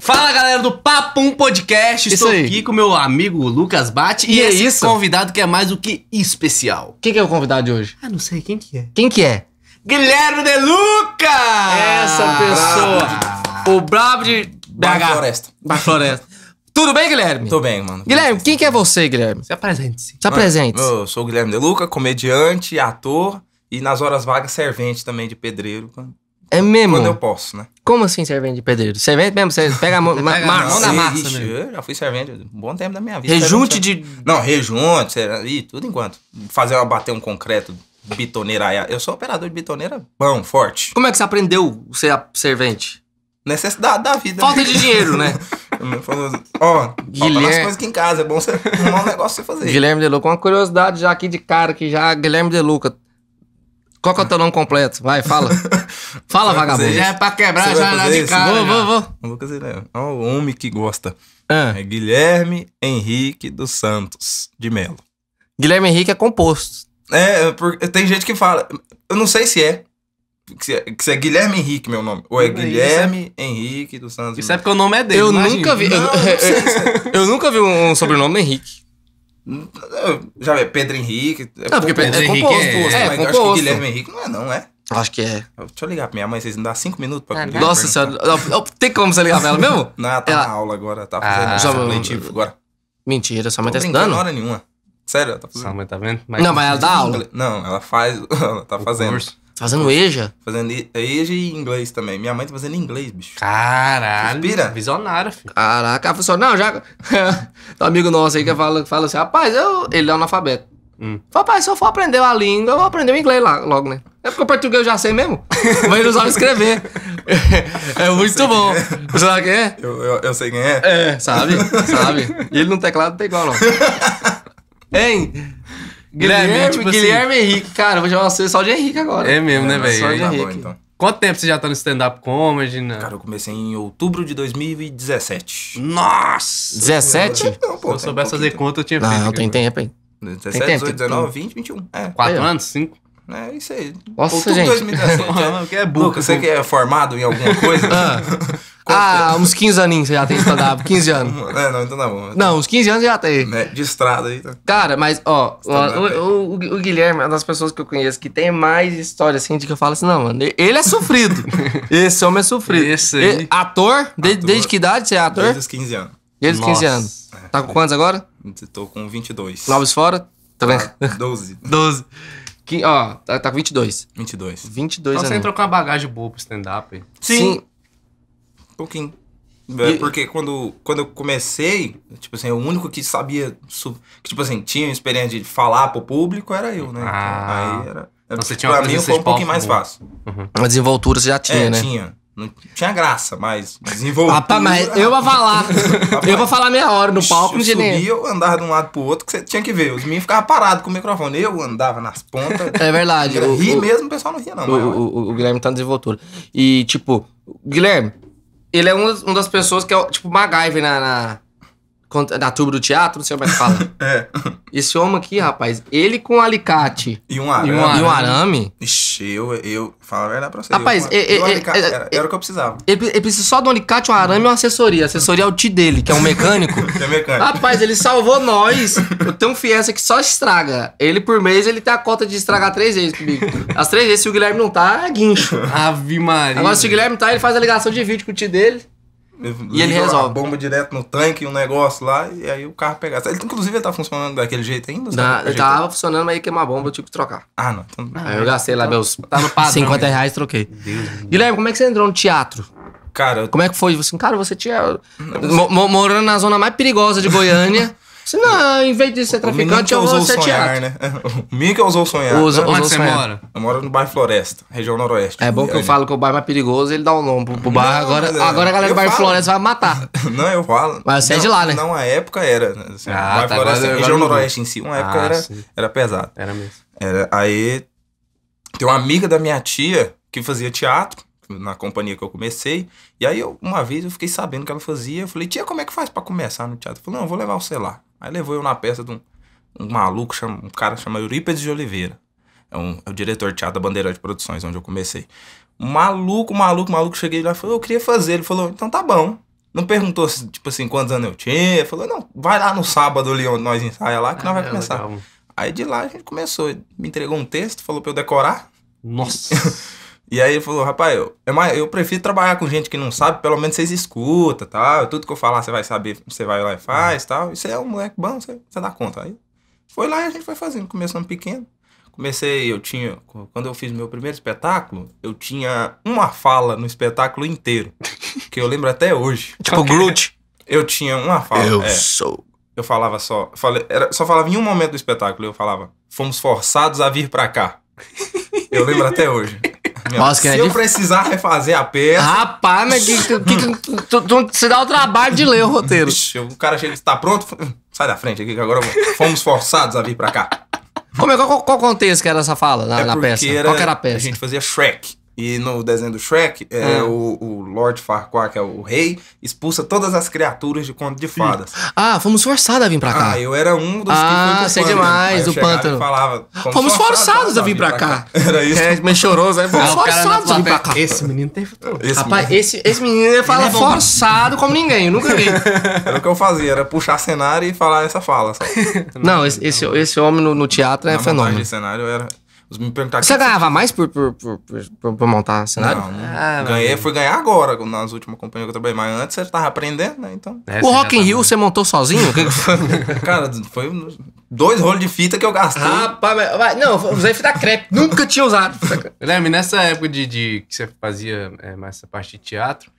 Fala galera do Papum Podcast, Isso estou aí. aqui com meu amigo Lucas Bate e, E é esse isso? convidado que é mais do que especial. Quem que é o convidado de hoje? Ah, não sei quem que é. Quem que é? Guilherme De Luca! Essa pessoa. O brabo de Barra BH. Floresta. Barra Floresta. Tudo bem, Guilherme? Tô bem, mano. Guilherme, quem que é você, Guilherme? Se apresente-se. Se apresente. Eu sou o Guilherme De Luca, comediante, ator e nas horas vagas servente também de pedreiro. Quando, É mesmo? quando eu posso, né? Como assim servente de pedreiro? Servente mesmo? Você pega a mão, ma- Pega a massa. mão na massa, ixi, né? Eu já fui servente um bom tempo da minha vida. Rejunte de... Não, rejunte, será- ih, tudo enquanto. Fazer uma, bater um concreto, bitoneira. aí. Eu sou operador de bitoneira bom, forte. Como é que você aprendeu a ser a- servente? Necessidade da vida. Falta de dinheiro, né? Falou, Ó, Guilherme- as coisas aqui em casa. É bom você arrumar um negócio pra você fazer. Guilherme De Luca. Uma curiosidade já aqui de cara, que já... Guilherme De Luca. Qual que é o teu nome completo? Vai, fala. Fala, Você vagabundo. fazer Já é pra quebrar Você já vai lá de isso? cara. Vou, vou, vou. Lucas, é ó, o homem que gosta. Ah, É Guilherme Henrique dos Santos de Melo. Guilherme Henrique é composto. É, por- tem gente que fala. Eu não sei se é. Que é, é Guilherme Henrique, meu nome. Ou é Isso é- Guilherme Henrique dos Santos. Isso é porque o nome é dele. Eu imagina. nunca vi. Eu, Não, não se eu nunca vi um sobrenome Henrique. Eu- Já é Pedro Henrique. É Não, porque Pedro Henrique composto, é- mas é, eu acho que composto. Guilherme Henrique não é, não, é? Acho que é. Deixa eu ligar pra minha mãe, vocês me dão cinco minutos pra ligar Nossa pra ela. senhora. Não, Tem como você ligar pra ela mesmo? Não, ela tá Ela- na aula agora, tá Ah, fazendo já- supletivo agora. Mentira, sua mãe Tô tá estudando? hora nenhuma. Sério, ela tá fazendo. Sua mãe tá vendo? Não, mas ela dá aula. Não, ela faz. Ela tá O fazendo. curso. Tá fazendo EJA? Fazendo EJA e inglês também. Minha mãe tá fazendo inglês, bicho. Caralho. Respira. Visionário, filho. Caraca, ela falou assim, não, já... Tem um amigo nosso aí que fala, fala assim, rapaz, eu... ele é analfabeto. Hum. Fala, Rapaz, se eu for aprender a língua, eu vou aprender o inglês lá, logo, né? É porque o português eu já sei mesmo. Mas ele não sabe escrever. É muito bom. Você sabe quem é? Eu, eu, eu sei quem é. É, sabe? sabe? E ele no teclado não tem igual, não. Hein? Guilherme, Guilherme, tipo assim- Guilherme Henrique. Cara, vou chamar você só de Henrique agora. É mesmo, né, mas velho? só de Tá bom, Henrique. então. Quanto tempo você já tá no stand-up comedy? Né? Cara, eu comecei em outubro de 2017. Nossa! 17? Não, Se eu soubesse fazer conta, eu tinha feito. Não, tem tempo, hein? 17, Tem tempo, 18, tem 19, 20, 21. É. Quatro Aí, ó. anos? Cinco? É isso aí. Nossa, outubro gente. de 2017. Não, que é burro. Você que é formado em alguma coisa? Ah, uns 15 aninhos você já tem stand-up. 15 anos. É, não, então tá bom. Não, uns 15 anos já tem. Né, De estrada aí. Tá. Cara, mas, ó, o, Stand-up. o, o- o Guilherme é uma das pessoas que eu conheço que tem mais história, assim, de que eu falo assim, não, mano, ele é sofrido. Esse homem é sofrido. Esse aí. Ele- ator? De- Ator. Desde que idade você é ator? Desde os 15 anos. Desde os 15 Nossa. anos. Tá com quantos agora? Tô com 22. Novos fora? Tá vendo? Ah, 12. 12. Que, ó, tá, tá com 22. 22. 22 Então você entrou com uma bagagem boa pro stand-up. aí. Sim. Um pouquinho. É, Porque quando, quando eu comecei, tipo assim, o único que sabia, que, tipo assim, tinha experiência de falar pro público era eu, né? Então, Ah. aí era. era Então você tinha uma pra mim foi um pouquinho mais boa. fácil. A desenvoltura você já tinha, é, né? tinha. Não tinha graça, mas desenvoltura. Rapaz, mas eu vou falar. eu vou falar meia hora no palco, não eu tinha subia, eu andava de um lado pro outro, que você tinha que ver. Os meninos ficavam parados com o microfone. Eu andava nas pontas. É verdade. o- ri mesmo, o pessoal não ria, não. O, mas, o- o- o Guilherme tá na desenvoltura. E, tipo, Guilherme, ele é uma, uma das pessoas que é, tipo, MacGyver na, na, na tuba do teatro, não sei como é que fala. É. Esse homem aqui, rapaz, ele com um alicate E um arame. E um e um arame. arame, Ixi, eu, eu falo a verdade pra você. Rapaz, eu, é- eu, é- alicate, é- era, era o que eu precisava. ele, ele precisa só de um alicate, um arame e uma assessoria. A assessoria é o tio dele, que é um mecânico. Que é mecânico. Rapaz, ele salvou nós. Eu tenho um Fiesta que só estraga. Ele, por mês, ele tem a cota de estragar três vezes comigo. As três vezes, se o Guilherme não tá, é guincho. Ave Maria. Agora, se o Guilherme tá, ele faz a ligação de vídeo com o tio dele. E ele resolve. A bomba direto no tanque, um negócio lá, e aí o carro pegava. Ele, inclusive, ele tá funcionando daquele jeito ainda? Você Na, tá tava funcionando, mas aí queimou a bomba, eu tive que trocar. Ah, não. Então, Aí eu gastei lá meus Tá no padrão. 50 né? reais, troquei. Deus. Guilherme, como é que você entrou no teatro? cara, eu Como é que foi? Assim, cara, você tinha. mo- mo- morando na zona mais perigosa de Goiânia. Você, não, em vez de ser traficante, eu vou ser sonhar, teatro. né? O menino que ousou sonhar. Ousa- né? Onde você sonhar. mora? Eu moro no bairro Floresta, região noroeste. É bom que eu falo que o bairro mais perigoso, ele dá o nome pro, pro bairro. Não, Agora, é, agora a galera do eu bairro falo. Floresta vai matar. Não, eu falo. Mas você é não, de lá, né? Não, a época era. né? Assim, Ah, o bairro tá, Floresta, agora- região agora noroeste em si, uma época Ah, era, sim. era pesado. Era mesmo. Era, aí tem uma amiga da minha tia que fazia teatro na companhia que eu comecei. E aí eu, uma vez eu fiquei sabendo que ela fazia. Eu falei, tia, como é que faz pra começar no teatro? Ela falou, não, eu vou levar você lá. Aí levou eu na peça de um, um maluco, chama, um cara chamado Eurípides de Oliveira. É, um, é o diretor de teatro da Bandeira de Produções, onde eu comecei. Maluco, maluco, maluco. Cheguei lá e falou, eu queria fazer. Ele falou, então tá bom. Não perguntou, tipo assim, quantos anos eu tinha. Ele falou, não, vai lá no sábado ali onde nós ensaia lá que nós vai É, começar. legal. Aí de lá a gente começou. Ele me entregou um texto, falou pra eu decorar. Nossa. E aí ele falou, rapaz, eu, é eu prefiro trabalhar com gente que não sabe, pelo menos vocês escutam, tal. Tudo que eu falar você vai saber, você vai lá e faz, tal. E você é um moleque bom, você, você dá conta. Aí foi lá e a gente foi fazendo, começando pequeno. Comecei, eu tinha, quando eu fiz meu primeiro espetáculo, eu tinha uma fala no espetáculo inteiro, que eu lembro até hoje. Tipo Groot. Eu tinha uma fala, Eu é, sou. eu falava só, falei, era, só falava em um momento do espetáculo, eu falava, fomos forçados a vir pra cá. Eu lembro até hoje. Nossa, Se é eu precisar refazer a peça, Rapaz, mas que, que, que, tu, tu, você dá o trabalho de ler o roteiro. Ixi, o cara chega e está pronto. Sai da frente aqui, que agora fomos forçados a vir pra cá. Como é, qual, qual contexto que era essa fala na, é na peça? era- qual que era a A peça? gente fazia Shrek. E no desenho do Shrek, é, Ah. o, o Lord Farquaad, que é o rei, expulsa todas as criaturas de conto de fadas. Ah, fomos forçados a vir pra cá. Ah, eu era um dos Ah, que foi pro sei pântano. demais, chegava pântano. Falava, Fomos forçados a vir pra cá. Era isso. É, meio choroso, aí fomos o na forçados a vir pra cá. Esse menino tem futuro. Esse Rapaz, mesmo. esse, esse menino ele fala é forçado como ninguém, eu nunca vi. Era o que eu fazia, era puxar cenário e falar essa fala. Só. Não, esse, esse, esse homem no, no teatro é fenômeno. de cenário era. Me perguntaram Você ganhava mais por, por, por, por, por- por montar cenário? Não, não. Ah, ganhei, fui ganhar agora, nas últimas companhias que eu trabalhei. Mas antes você tava aprendendo, né? Então. É, o Rock in tá Rio você montou sozinho? Cara, foi dois rolos de fita que eu gastei. Rapaz, mas- vai, não, eu usei fita crepe, nunca tinha usado. Guilherme, nessa época de, de que você fazia é, mais essa parte de teatro,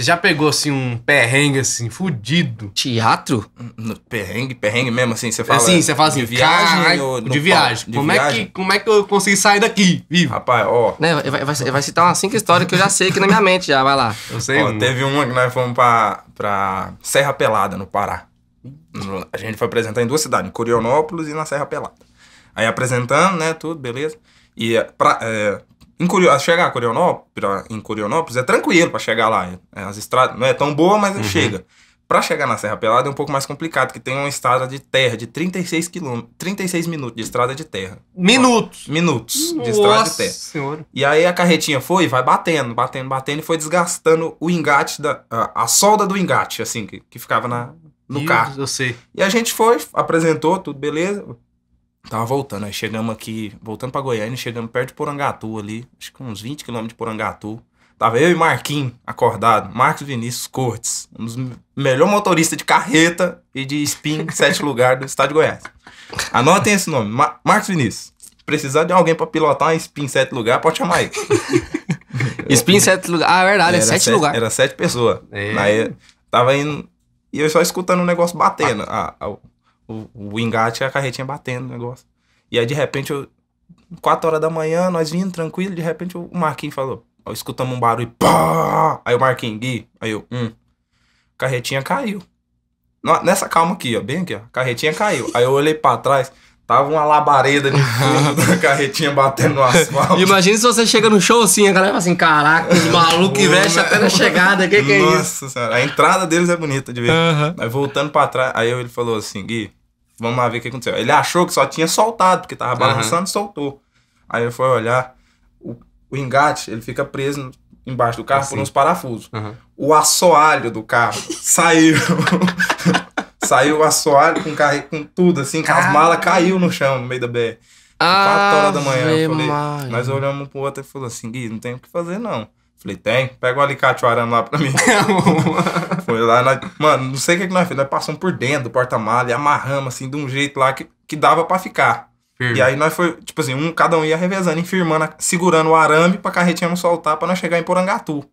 você já pegou assim um perrengue assim, fudido? Teatro? No perrengue, perrengue mesmo, assim, você fala. assim, você fala assim, de viagem "Caralho, ou de viagem. De como, viagem? É que, como é que eu consegui sair daqui, vivo? Rapaz, ó. Né, vai, vai, vai citar umas cinco histórias que eu já sei aqui na minha mente já, vai lá. Eu sei. ó um. teve uma que nós fomos pra, pra Serra Pelada, no Pará. A gente foi apresentar em duas cidades, em Curionópolis e na Serra Pelada. Aí apresentando, né, tudo, beleza. E é, pra, é, em Curio, chegar a Curionópolis, em Curionópolis é tranquilo pra chegar lá. É, As estradas não é tão boa, mas chega. Pra chegar na Serra Pelada é um pouco mais complicado, que tem uma estrada de terra de 36 quilômetros, 36 minutos de estrada de terra. Minutos. Minutos de estrada de Nossa terra. senhora. E aí a carretinha foi vai batendo, batendo, batendo e foi desgastando o engate, da, a, a solda do engate, assim, que, que ficava na, no Deus, carro. Eu sei. E a gente foi, apresentou, tudo beleza. Tava voltando, aí chegamos aqui, voltando pra Goiânia, chegamos perto de Porangatu ali, acho que uns 20 quilômetros de Porangatu. Tava eu e Marquinhos acordado, Marcos Vinícius Cortes, um dos melhores motoristas de carreta e de spin sete lugar do estado de Goiás. Anotem esse nome, Ma- Marcos Vinícius. Precisar de alguém pra pilotar um spin sete lugar, pode chamar ele. Spin sete lugares. Ah, é verdade, é Era sete lugares. Era sete pessoas. É. Aí tava indo. E eu só escutando o negócio batendo. A, a- o, o engate e a carretinha batendo o negócio. E aí de repente eu. 4 horas da manhã, nós vindo tranquilo, de repente o Marquinhos falou. Ó, escutamos um barulho. Pá! Aí o Marquinhos, Gui. Aí eu, hum. Carretinha caiu. Nessa calma aqui, ó, bem aqui, ó. Carretinha caiu. Aí eu olhei pra trás, tava uma labareda de fundo da carretinha batendo no asfalto. Imagina se você chega no show assim, a galera fala assim, caraca, os malucos que veste até na chegada, que que é isso? Nossa senhora, a entrada deles é bonita de ver. Aham. Aí voltando pra trás, aí ele falou assim, Gui, vamos lá ver o que aconteceu. Ele achou que só tinha soltado, porque tava balançando e soltou. Aí ele foi olhar, o, o engate, ele fica preso embaixo do carro por Assim. uns parafusos. Aham. O assoalho do carro saiu. saiu o assoalho com, carre... com tudo, assim, com as malas caiu no chão, no meio da BR. Ah, 4 horas da manhã. Eu falei, Maria. nós olhamos um pro outro e falou assim, Gui, não tem o que fazer não. Falei, tem, pega um alicate um arame lá pra mim. Lá, nós, mano, não sei o que, que nós fizemos. Nós passamos por dentro do porta-malha e amarramos assim de um jeito lá que, que dava pra ficar. Firme. E aí nós foi, tipo assim, um, cada um ia revezando, enfirmando, a- segurando o arame pra carretinha não soltar pra nós chegar em Porangatu.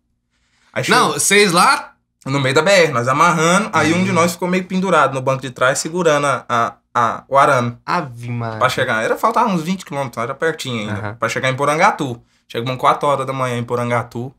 Aí Não, vocês lá. no meio da BR, nós amarrando, aí um de nós ficou meio pendurado no banco de trás, segurando a, a, a- o arame. Ave Maria. Pra chegar, era faltar uns 20 quilômetros, era pertinho ainda, Aham. pra chegar em Porangatu. Chegamos 4 horas da manhã em Porangatu.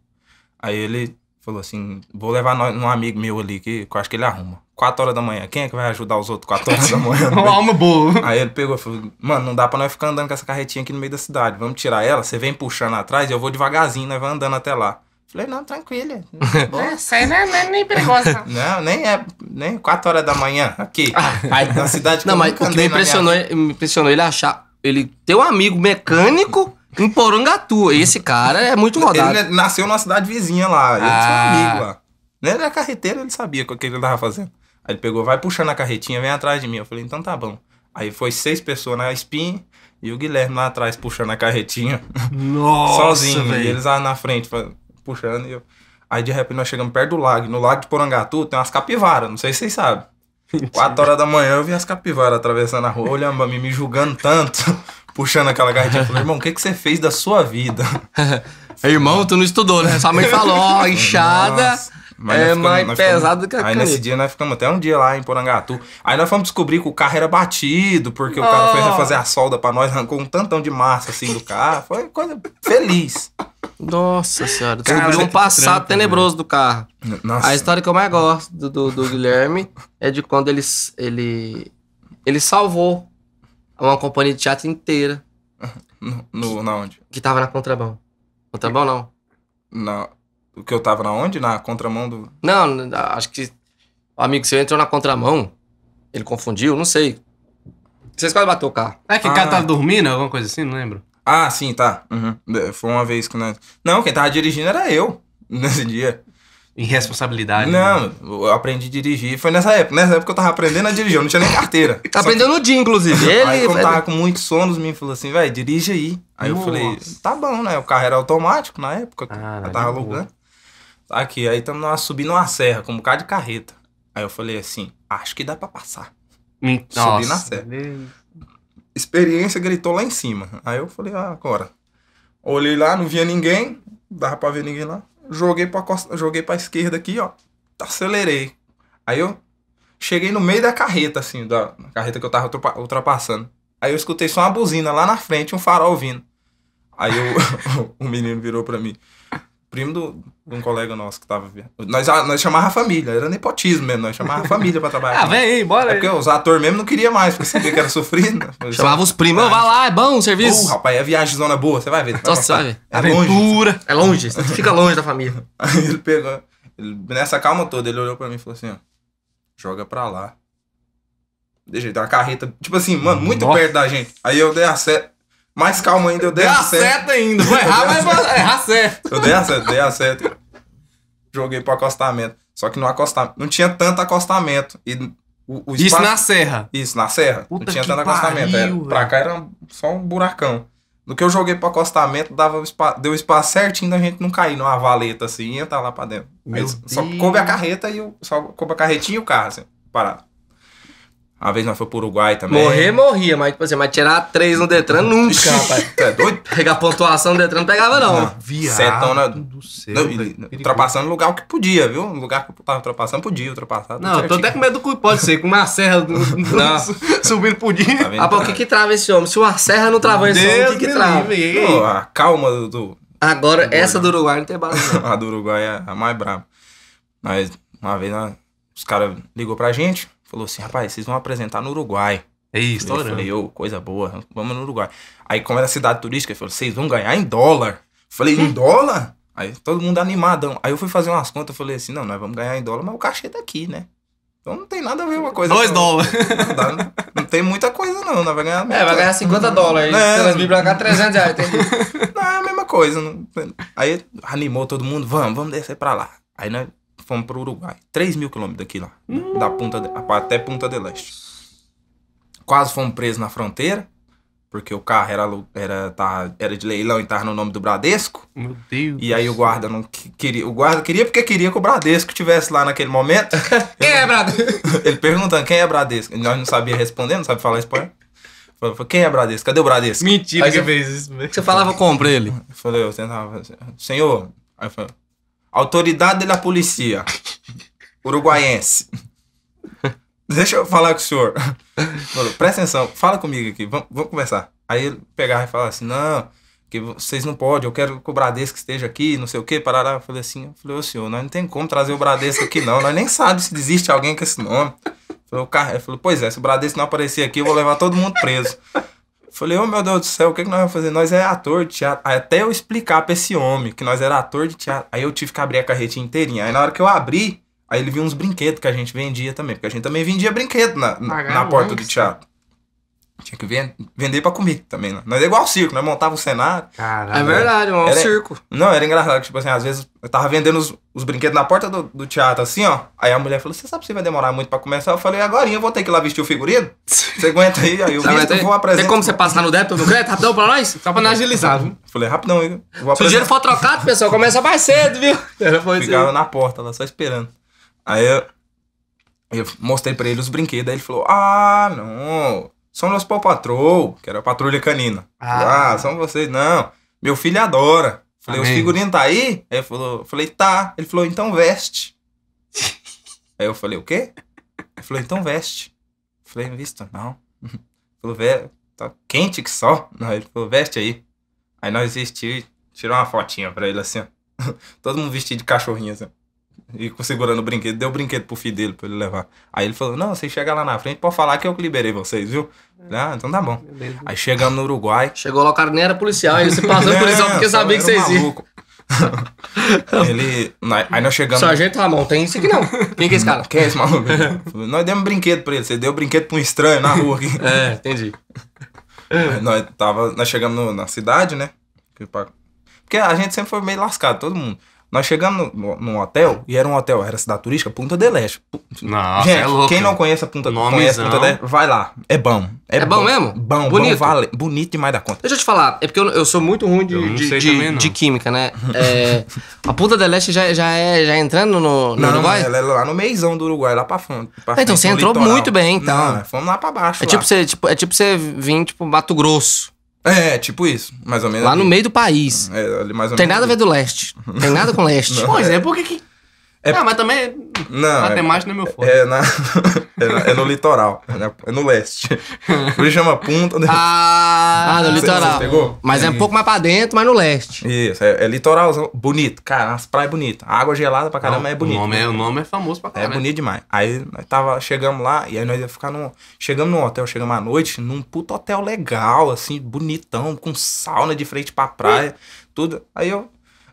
Aí ele falou assim: vou levar um amigo meu ali que, que eu acho que ele arruma. 4 horas da manhã. Quem é que vai ajudar os outros 4 horas da manhã? Uma alma boa. Aí ele pegou e falou: Mano, não dá pra nós ficar andando com essa carretinha aqui no meio da cidade. Vamos tirar ela, você vem puxando atrás e eu vou devagarzinho, nós vamos andando até lá. Falei, não, tranquilo. Isso aí não é, é nem perigoso, não. Nem é nem 4 horas da manhã aqui. Ai, na cidade que Não, mas o que me na minha impressionou, me impressionou ele achar ele tem um amigo mecânico em Porangatu. Esse cara é muito rodado. Ele nasceu numa cidade vizinha lá. Ele tinha Ah. um amigo lá. Ele era carreteiro, ele sabia o que ele tava fazendo. Aí ele pegou, vai puxando a carretinha, vem atrás de mim. Eu falei, então tá bom. Aí foi seis pessoas na spin e o Guilherme lá atrás puxando a carretinha. Nossa, sozinho. E velho. eles lá na frente, puxando. E eu... Aí de repente nós chegamos perto do lago. No lago de Porangatu tem umas capivaras, não sei se vocês sabem. Quatro horas da manhã eu vi as capivaras atravessando a rua, olhando pra mim, me julgando tanto, puxando aquela carretinha. Eu falei, irmão, o que, que você fez da sua vida? Irmão, tu não estudou, né? Sua mãe falou, ó, Nossa. Mas é ficamos- mais pesado do que a Aí nesse dia nós ficamos até um dia lá em Porangatu. Aí nós fomos descobrir que o carro era batido, porque o cara foi Nossa. refazer a solda pra nós, arrancou um tantão de massa assim do carro. Foi coisa feliz. Nossa senhora, descobriu um passado trampo, tenebroso do carro. Nossa. A história que eu mais gosto do, do, do Guilherme é de quando ele, ele, ele salvou uma companhia de teatro inteira No, no, na onde? que tava na contramão. Contramão não. Na, o que eu tava na onde? Na contramão do. Não, acho que o amigo seu entrou na contramão. Ele confundiu, não sei. Vocês quase bateu o carro. É que o Ah. cara tava dormindo, alguma coisa assim, não lembro. Ah, sim, tá. Uhum. Foi uma vez que nós. Não, quem tava dirigindo era eu nesse dia. Irresponsabilidade. né? Não, eu aprendi a dirigir. Foi nessa época. Nessa época eu tava aprendendo a dirigir, eu não tinha nem carteira. Só Aprendeu no dia, inclusive. Ele. Aí, como tava com muitos sonos, me falou assim, velho, dirige aí. Aí eu Nossa. falei, tá bom, né? O carro era automático na época. Ah, eu tava alugando. Tá aqui, aí estamos subindo uma serra com um bocado de carreta. Aí eu falei assim, acho que dá pra passar. Hum, Subi na Nossa. serra. Experiência gritou lá em cima. Aí eu falei, ah, agora. Olhei lá, não via ninguém, dava pra ver ninguém lá. Joguei pra, joguei pra esquerda aqui, ó. Acelerei. Aí eu cheguei no meio da carreta, assim, da carreta que eu tava ultrapa- ultrapassando. Aí eu escutei só uma buzina lá na frente, um farol vindo. Aí o, o menino virou pra mim. Primo do, de um colega nosso que tava. Nós, nós chamava a família, era nepotismo mesmo, nós chamava a família pra trabalhar. Ah, vem aí, bora É aí. porque os atores mesmo não queriam mais, porque sabia que era sofrido. né? Chamava os primos, "Ô, vai lá, é bom o Pô, serviço. rapaz, é viagem zona boa, você vai ver. Nossa, você vai ver. É longe. Aventura. É longe, você fica longe da família. Aí ele pegou, ele- nessa calma toda, ele olhou pra mim e falou assim, ó, joga pra lá. Deixa eu dar uma carreta, tipo assim, mano, muito Nossa. perto da gente. Aí eu dei a seta, mais calma ainda, eu dei a seta. ainda. Vou errar, mas vou errar certo. Eu dei a seta, dei a seta. Joguei pro acostamento. Só que no acostamento, não tinha tanto acostamento. E o, o Isso espaço- na serra. Isso, na serra. Puta não tinha que tanto acostamento. pariu, era, velho. pra cá era só um buracão. No que eu joguei pro acostamento, dava o espa- deu o espaço certinho da gente não cair numa valeta assim e entrar lá pra dentro. Aí Meu só Deus. coube a carreta e o. Só coube a carretinha e o carro, assim, parado. Uma vez nós fomos pro Uruguai também. Morrer, morria, mas, tipo assim, mas tirar três no Detran nunca, rapaz. É doido? Pegar pontuação no Detran não pegava, não. Não. Viado Setona- do céu, Não, velho. e- ultrapassando o lugar que podia, viu? O lugar que eu tava ultrapassando, podia ultrapassar. Não, eu tô até com medo do que pode ser, com uma serra do- subindo por dia. Tá vendo? Ah, pô, o que que trava esse homem? Se uma serra não travou esse homem, o que que trava? Pô, a calma do- do, Agora, essa do Uruguai não tem bala, não. a do Uruguai é a mais brava. Mas uma vez nós- os caras ligou pra gente, falou assim, rapaz, vocês vão apresentar no Uruguai. É isso, Eu falei, ô, coisa boa, vamos no Uruguai. Aí, como era cidade turística, ele falou, vocês vão ganhar em dólar. Falei, em dólar? Aí todo mundo animadão. Aí eu fui fazer umas contas, eu falei assim, não, nós vamos ganhar em dólar, mas o cachê tá aqui, né? Então não tem nada a ver uma coisa Dois dólares. Não, não- não tem muita coisa não, nós vamos ganhar... É, vai ganhar 50 dólares. É. Transmir pra cá 300 reais. Tem... Não, é a mesma coisa. não- Aí animou todo mundo, vamos, vamos descer pra lá. Aí nós fomos pro Uruguai. 3 mil quilômetros daqui lá. Da Punta de- até Punta del Este. Quase fomos presos na fronteira. Porque o carro era, era, tá, era de leilão e tava no nome do Bradesco. Meu Deus. E aí o guarda não que- queria. O guarda queria porque queria que o Bradesco estivesse lá naquele momento. Quem é, brado? Ele perguntando quem é Bradesco. Nós não sabia responder, não sabe falar espanhol. Falou, quem é Bradesco? Cadê o Bradesco? Mentira Aí que você- fez isso, velho. Você falava como pra ele? Eu falei, eu tentava fazer, senhor, aí eu falei, autoridade da polícia, uruguaiense. Deixa eu falar com o senhor. Falou, presta atenção, fala comigo aqui, vamos, vamos conversar. Aí ele pegava e falava assim, não, que vocês não podem, eu quero que o Bradesco esteja aqui, não sei o que, parará. Eu falei assim, eu falei, ô senhor, nós não tem como trazer o Bradesco aqui não, nós nem sabemos se existe alguém com esse nome. Falei, o carro, ele falou, pois é, se o Bradesco não aparecer aqui, eu vou levar todo mundo preso. Falei, ô meu Deus do céu, o que, que nós vamos fazer? Nós é ator de teatro. Aí até eu explicar pra esse homem que nós era ator de teatro. Aí eu tive que abrir a carretinha inteirinha. Aí na hora que eu abri, aí ele viu uns brinquedos que a gente vendia também. Porque a gente também vendia brinquedo na, na, na porta do teatro. Tinha que ven- vender pra comer também, né? Nós é igual ao circo, nós montava o cenário. Caralho. É verdade, é um Era- circo. Não, era engraçado, tipo assim, às vezes eu tava vendendo os, os brinquedos na porta do, do teatro, assim, ó. Aí a mulher falou, você sabe se vai demorar muito pra começar? Eu falei, agora eu vou ter que ir lá vestir o figurino. Você aguenta aí, aí eu visto, tem, vou apresentar. tem como você passar no débito no crédito rapidão pra nós? Só pra não agilizar, viu? Falei, rapidão, eu vou Se o dinheiro for trocado, pessoal, começa mais cedo, viu? Era foi assim. Ficava na porta lá, só esperando. Aí eu, eu mostrei pra ele os brinquedos, aí ele falou, ah, não, são os Paw Patrol, que era a patrulha canina. Ah. Ah, são vocês, não. Meu filho adora. Falei, os Amém. figurinhos tá aí? Aí ele falou, falei, tá. Ele falou, então veste. aí eu falei, o quê? Ele falou, então veste. Falei, visto, não. Ele falou, "Ve- tá quente que só. Não, ele falou, veste aí. Aí nós vestiu e tirou uma fotinha pra ele assim, ó. Todo mundo vestido de cachorrinho assim. E segurando o brinquedo, deu o brinquedo pro filho dele pra ele levar. Aí ele falou: Não, você chega lá na frente, pode falar que eu que liberei vocês, viu? Ah, então tá bom. Beleza. Aí chegamos no Uruguai. Chegou lá, o cara nem era policial, ele se passou por policial porque sabia que um vocês iam. ele. Aí nós chegamos. Sargento Ramon, tem isso aqui não. Quem que é esse cara? Quem é esse maluco? nós demos um brinquedo pra ele. Você deu brinquedo pra um estranho na rua aqui. É, entendi. Aí nós, tava, nós chegamos no- na cidade, né? Porque a gente sempre foi meio lascado, todo mundo. Nós chegamos no, num hotel, e era um hotel, era cidade turística, Punta del Este. Nossa, gente, é louco. quem não conhece a Punta, conhece a Punta del Este, vai lá. É bom. É bom mesmo? Bom, Bonito? bom, vale. Bonito demais da conta. Deixa eu te falar, é porque eu, eu sou muito ruim de, de, de- de química, né? É, a Punta del Este já, já é já entrando no, no Não, Uruguai? ela é lá no meizão do Uruguai, lá pra fundo. pra Ah, então frente, você entrou litoral. muito bem, então. Não, fomos lá pra baixo. É lá. tipo, você, tipo, é tipo você vir, tipo, Mato Grosso, É, tipo isso, mais ou menos. lá no meio do país. É, ali mais ou Tem menos nada a ver do leste. Tem nada com leste. Não. Pois é, por que que... É- Ah, mas também Não, é, matemática não é meu forte. é, na, é, na- é no litoral, é na- é no leste. Por isso chama Punta. del- Ah, no Você- litoral. você pegou? Mas é um Isso. pouco mais pra dentro, mas no leste. Isso, é, é litoralzão, bonito. Cara, as praias bonitas. A água gelada pra caramba Não, é bonito. O nome é, o nome é famoso pra É caralho. bonito demais. Aí nós tava, chegamos lá, e aí nós ia ficar no. Chegamos no hotel, chegamos à noite, num puto hotel legal, assim, bonitão, com sauna de frente pra praia, tudo. Aí eu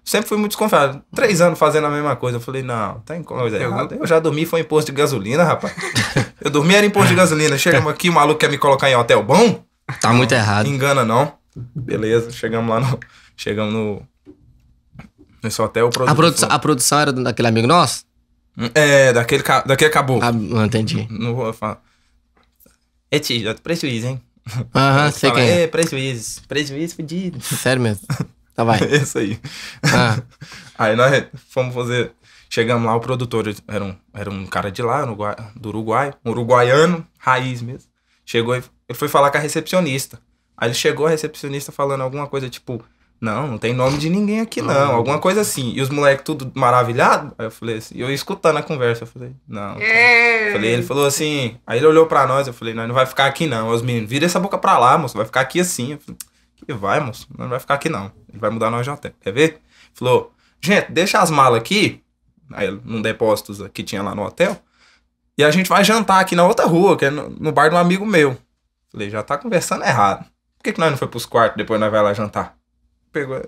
sempre fui muito desconfiado. Três anos fazendo a mesma coisa. Eu falei, não, tem coisa errada. Eu já dormi, foi imposto de gasolina, rapaz. Eu dormi, era imposto de gasolina. Chegamos aqui, o maluco quer me colocar em hotel bom? Tá muito errado. Engana, não. Beleza, chegamos lá no. Chegamos no. Nesse hotel, o A produção, a produção era daquele amigo nosso? falou- É, daquele, daquele caboclo. Ah, não entendi. Não vou falar. É tio, prejuízo, hein? Aham, sei Fala, quem é. É, prejuízo. Prejuízo fudido. Sério mesmo. Tá, vai. Esse aí. Ah, Aí nós fomos fazer. Chegamos lá, o produtor era um, era um cara de lá, Uruguai- do Uruguai, um uruguaiano, raiz mesmo. Chegou e ele foi falar com a recepcionista. Aí ele chegou, a recepcionista falando alguma coisa tipo: Não, não tem nome de ninguém aqui não, alguma coisa assim. E os moleques tudo maravilhado. Aí eu falei assim, eu escutando a conversa, eu falei: Não. Falei, ele falou assim, aí ele olhou pra nós, eu falei, nós não vai ficar aqui não. Aí os meninos, vira essa boca pra lá, moço, vai ficar aqui assim. Eu falei, que vai, moço, não vai ficar aqui não. Ele vai mudar nós de hotel, quer ver? Falou, gente, deixa as malas aqui, aí num depósito que tinha lá no hotel, e a gente vai jantar aqui na outra rua, que é no, no bar de um amigo meu. Falei, já tá conversando errado. Por que, que nós não foi pros quartos, depois nós vai lá jantar? Pegou,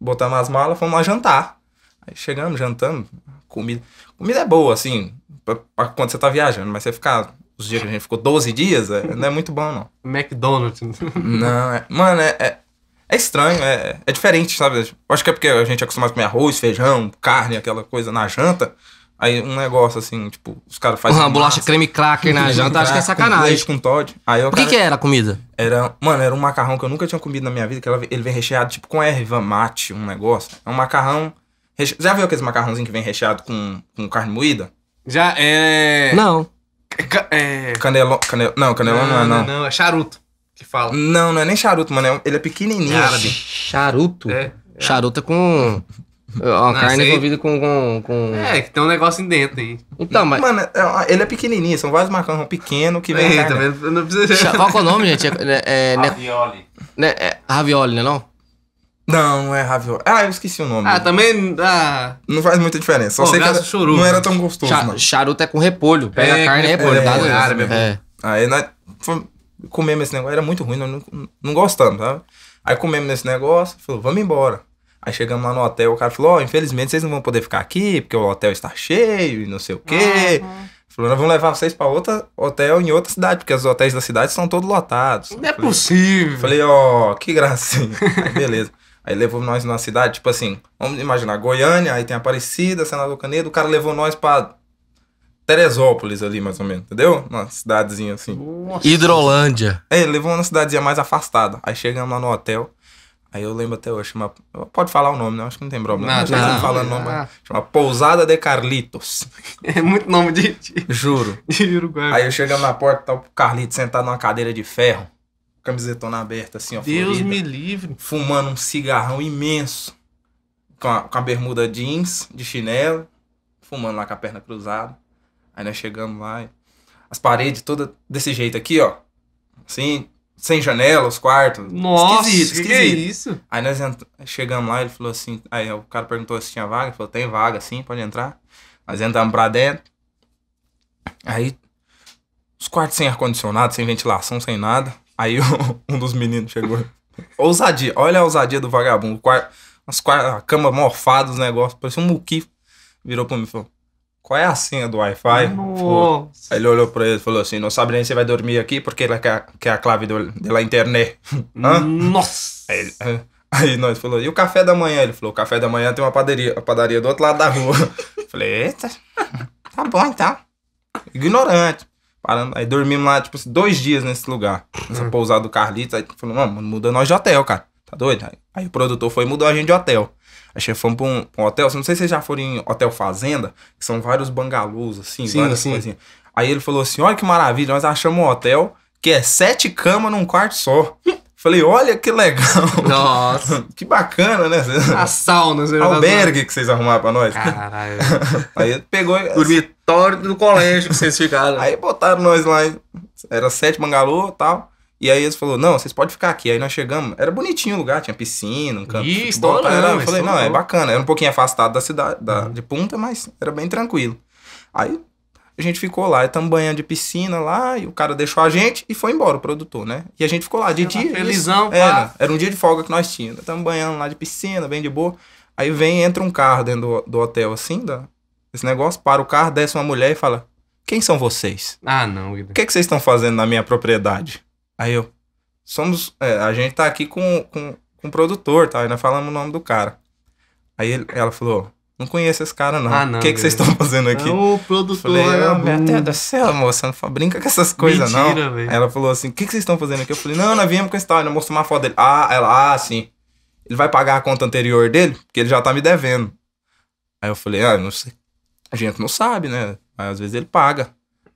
botamos as malas, fomos lá jantar. Aí chegamos, jantamos, comida. Comida é boa, assim, pra, pra quando você tá viajando, mas você ficar. Os dias que a gente ficou 12 dias, é- não é muito bom, não. McDonald's. Não, é, mano, é, é, é estranho, é, é diferente, sabe? Eu acho que é porque a gente é acostumado a comer arroz, feijão, carne, aquela coisa na janta. Aí um negócio assim, tipo, os caras fazem. uma bolacha massa, creme cracker na janta, acho que é com sacanagem. leite com Todd. Aí eu O que, que era a comida? era, mano, era um macarrão que eu nunca tinha comido na minha vida, que ela- ele vem recheado tipo com erva mate, um negócio. É um macarrão. reche- Já viu aqueles macarrãozinhos que vem recheado com, com carne moída? Já é... Não. Ca- É... Canelão. Canel, não, canelão não, é não. Não, é charuto que fala. Não, não é nem charuto, mano. é- Ele é pequenininho. Árabe. Charuto? É. Charuto é com. Uma Não, carne sei. envolvida com. com, com... É, que tem um negocinho dentro aí. Então, mas. Mano, é- ele é pequenininho. São vários macarrão pequenos que vem. Eita, carne. mas não precisa... Qual que é o nome, gente? É, é, né- Ravioli. né, é ravioli, né? Não? Não, não é ravioli. Ah, eu esqueci o nome. Ah, também... Ah, Não faz muita diferença. Só Pô, sei que era- chorume. não era tão gostoso, Cha- não. charuto é com repolho. Pega É, a carne e é, repolho. é, tá? é, árabe, é. Aí nós fomos- comemos esse negócio, era muito ruim, nós não, não gostamos, sabe? Aí comemos nesse negócio, falou, vamos embora. Aí chegamos lá no hotel, o cara falou, ó, infelizmente vocês não vão poder ficar aqui, porque o hotel está cheio e não sei o quê. Falou, nós vamos levar vocês pra outro hotel em outra cidade, porque os hotéis da cidade estão todos lotados. Não é Falei, possível. Falei, ó, que gracinha. Aí, beleza. Aí levou nós numa cidade, tipo assim, vamos imaginar, Goiânia, aí tem Aparecida, Senador Canedo, o cara levou nós pra Teresópolis ali, mais ou menos, entendeu? Uma cidadezinha assim. Nossa. Hidrolândia. É, ele levou uma cidadezinha mais afastada. Aí chegamos lá no hotel, aí eu lembro até hoje, chama... Pode falar o nome, né? Acho que não tem problema. Não, Não, não. falando o nome, Ah. mas chama Pousada de Carlitos. É muito nome de, de, Juro. de Uruguai. Aí eu chegamos na porta, tá o Carlitos sentado numa cadeira de ferro, camisetona aberta assim, ó. Deus florida. me livre. fumando um cigarrão imenso, com a, com a bermuda jeans, de chinelo, fumando lá com a perna cruzada. Aí nós chegamos lá, e as paredes todas desse jeito aqui, ó. Assim, sem janela, os quartos. Nossa, esquisito, que, que é esquisito. isso? Aí nós chegamos lá, ele falou assim, aí o cara perguntou se tinha vaga, ele falou, tem vaga sim, pode entrar. Nós entramos pra dentro. Aí, os quartos sem ar-condicionado, sem ventilação, sem nada. Aí um dos meninos chegou. Ousadia, olha a ousadia do vagabundo. As a cama morfada, os negócios, parecia um muquifo. Virou pra mim e falou, qual é a senha do Wi-Fi? Aí ele olhou pra ele e falou assim, não sabe nem se vai dormir aqui porque ela quer, quer a clave da internet. Hã? Nossa. Aí, ele- aí- aí nós falou, e o café da manhã? Ele falou, o café da manhã tem uma padaria, a padaria do outro lado da rua. Falei, eita, tá bom então. Ignorante. Parando, aí dormimos lá, tipo, assim, dois dias nesse lugar. Nessa pousada do Carlitos. Aí falou, mano, muda nós de hotel, cara. Tá doido? Aí, aí o produtor foi e mudou a gente de hotel. Aí fomos pra um, pra um hotel, não sei se vocês já foram em hotel fazenda, que são vários bangalôs, assim, Sim, várias sim. coisinhas. Aí ele falou assim, olha que maravilha, nós achamos um hotel que é sete camas num quarto só. Falei, olha que legal. Nossa. Que bacana, né? A sauna. Albergue que vocês arrumaram pra nós. Caralho. Aí pegou. Dormitório do colégio que vocês ficaram. Aí botaram nós lá. Era sete bangalô e tal. E aí eles falaram, não, vocês podem ficar aqui. Aí nós chegamos. Era bonitinho o lugar, tinha piscina, um campo. Ih, futebol, estourando, Era- Eu falei, não, é bacana. Era um pouquinho afastado da cidade, da, de Punta, mas era bem tranquilo. Aí a gente ficou lá, estamos banhando de piscina lá, e o cara deixou a gente e foi embora, o produtor, né? E a gente ficou lá de dia. felizão, isso, pá. era, era um dia de folga que nós tínhamos. Estamos banhando lá de piscina, bem de boa. Aí vem, entra um carro dentro do, do hotel, assim, da, esse negócio, para o carro, desce uma mulher e fala: Quem são vocês? Ah, não, Guilherme. O que, que vocês estão fazendo na minha propriedade? Aí eu, somos, é, a gente tá aqui com, com, com o produtor, tá? Aí nós falamos o nome do cara. Aí ele- ela falou, não conheço esse cara não. Ah, não, O que, que vocês estão fazendo aqui? Não, o produtor Falei, ah, meu. Deus do céu, moça, não brinca com essas coisas Mentira, não. velho. Aí ela falou assim, o que, que vocês estão fazendo aqui? Eu falei, não, nós viemos com esse tal, ela mostrou uma foto dele. Ah, ela, ah, sim. Ele vai pagar a conta anterior dele, porque ele já tá me devendo. Aí eu falei, ah, não sei. A gente não sabe, né? Aí, às vezes ele paga.